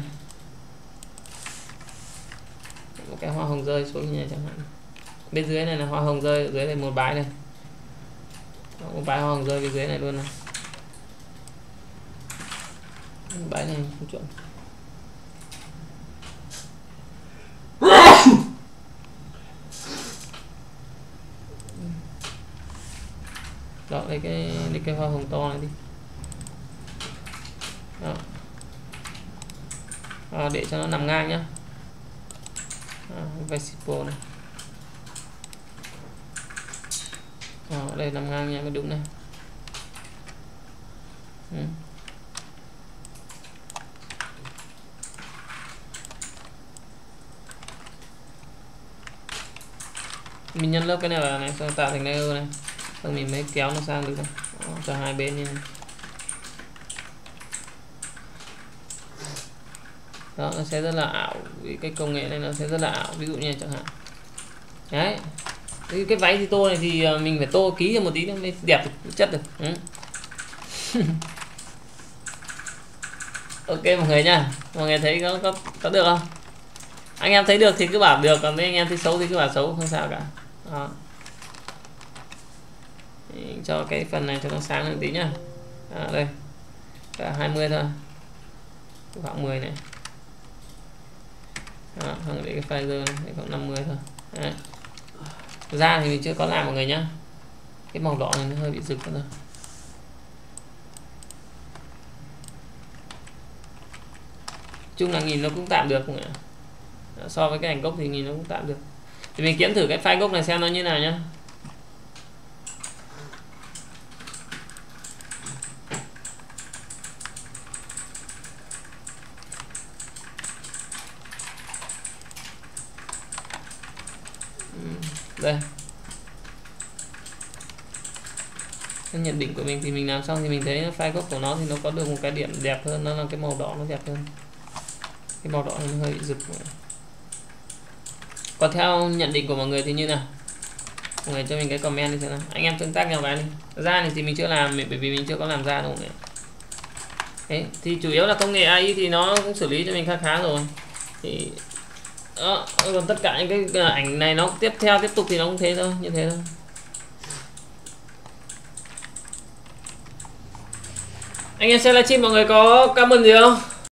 Một cái hoa hồng rơi xuống như này chẳng hạn. Bên dưới này là hoa hồng rơi ở dưới này một bãi này. Một bãi hoa hồng rơi bên dưới này luôn này bãi này không chuẩn đó lấy cái lấy cái hoa hồng to này đi. Đó. À, để cho nó nằm ngang nhá. À, vesicle này. À, đây nằm ngang nha cái đúng này. Ừ. mình nhân lớp cái này vào này xong tạo thành layer này. Xong mình mới kéo nó sang được này. Đó, cho hai bên như này đó nó sẽ rất là ảo. Vì cái công nghệ này nó sẽ rất là ảo ví dụ như chẳng hạn. Đấy. Cái, cái váy thì tô này thì ờ, mình phải tô ký cho một tí nữa mới đẹp được chất được. Ừ. [laughs] ok mọi người nha. Mọi người thấy có có có được không? Anh em thấy được thì cứ bảo được còn mấy anh em thấy xấu thì cứ bảo xấu không sao cả đó. cho cái phần này cho nó sáng hơn tí nhá. À, đây. Cả 20 thôi. Khoảng 10 này. Đó, không để cái file này để khoảng 50 thôi. Đấy. da thì mình chưa có làm mọi người nhá. Cái màu đỏ này nó hơi bị rực rồi chung là nhìn nó cũng tạm được so với cái ảnh gốc thì nhìn nó cũng tạm được thì mình kiếm thử cái file gốc này xem nó như nào nhá. Ừ, đây. Nhận định của mình thì mình làm xong thì mình thấy file gốc của nó thì nó có được một cái điểm đẹp hơn, nó là cái màu đỏ nó đẹp hơn. Cái màu đỏ nó hơi bị rực còn theo nhận định của mọi người thì như nào? Mọi người cho mình cái comment đi xem nào. Anh em tương tác nhau cái đi. Ra này thì mình chưa làm bởi vì mình chưa có làm ra đâu mọi người Đấy, thì chủ yếu là công nghệ AI thì nó cũng xử lý cho mình khá khá rồi. Thì đó, còn tất cả những cái ờ, ảnh này nó tiếp theo tiếp tục thì nó cũng thế thôi như thế thôi. Anh em xem livestream mọi người có comment gì không?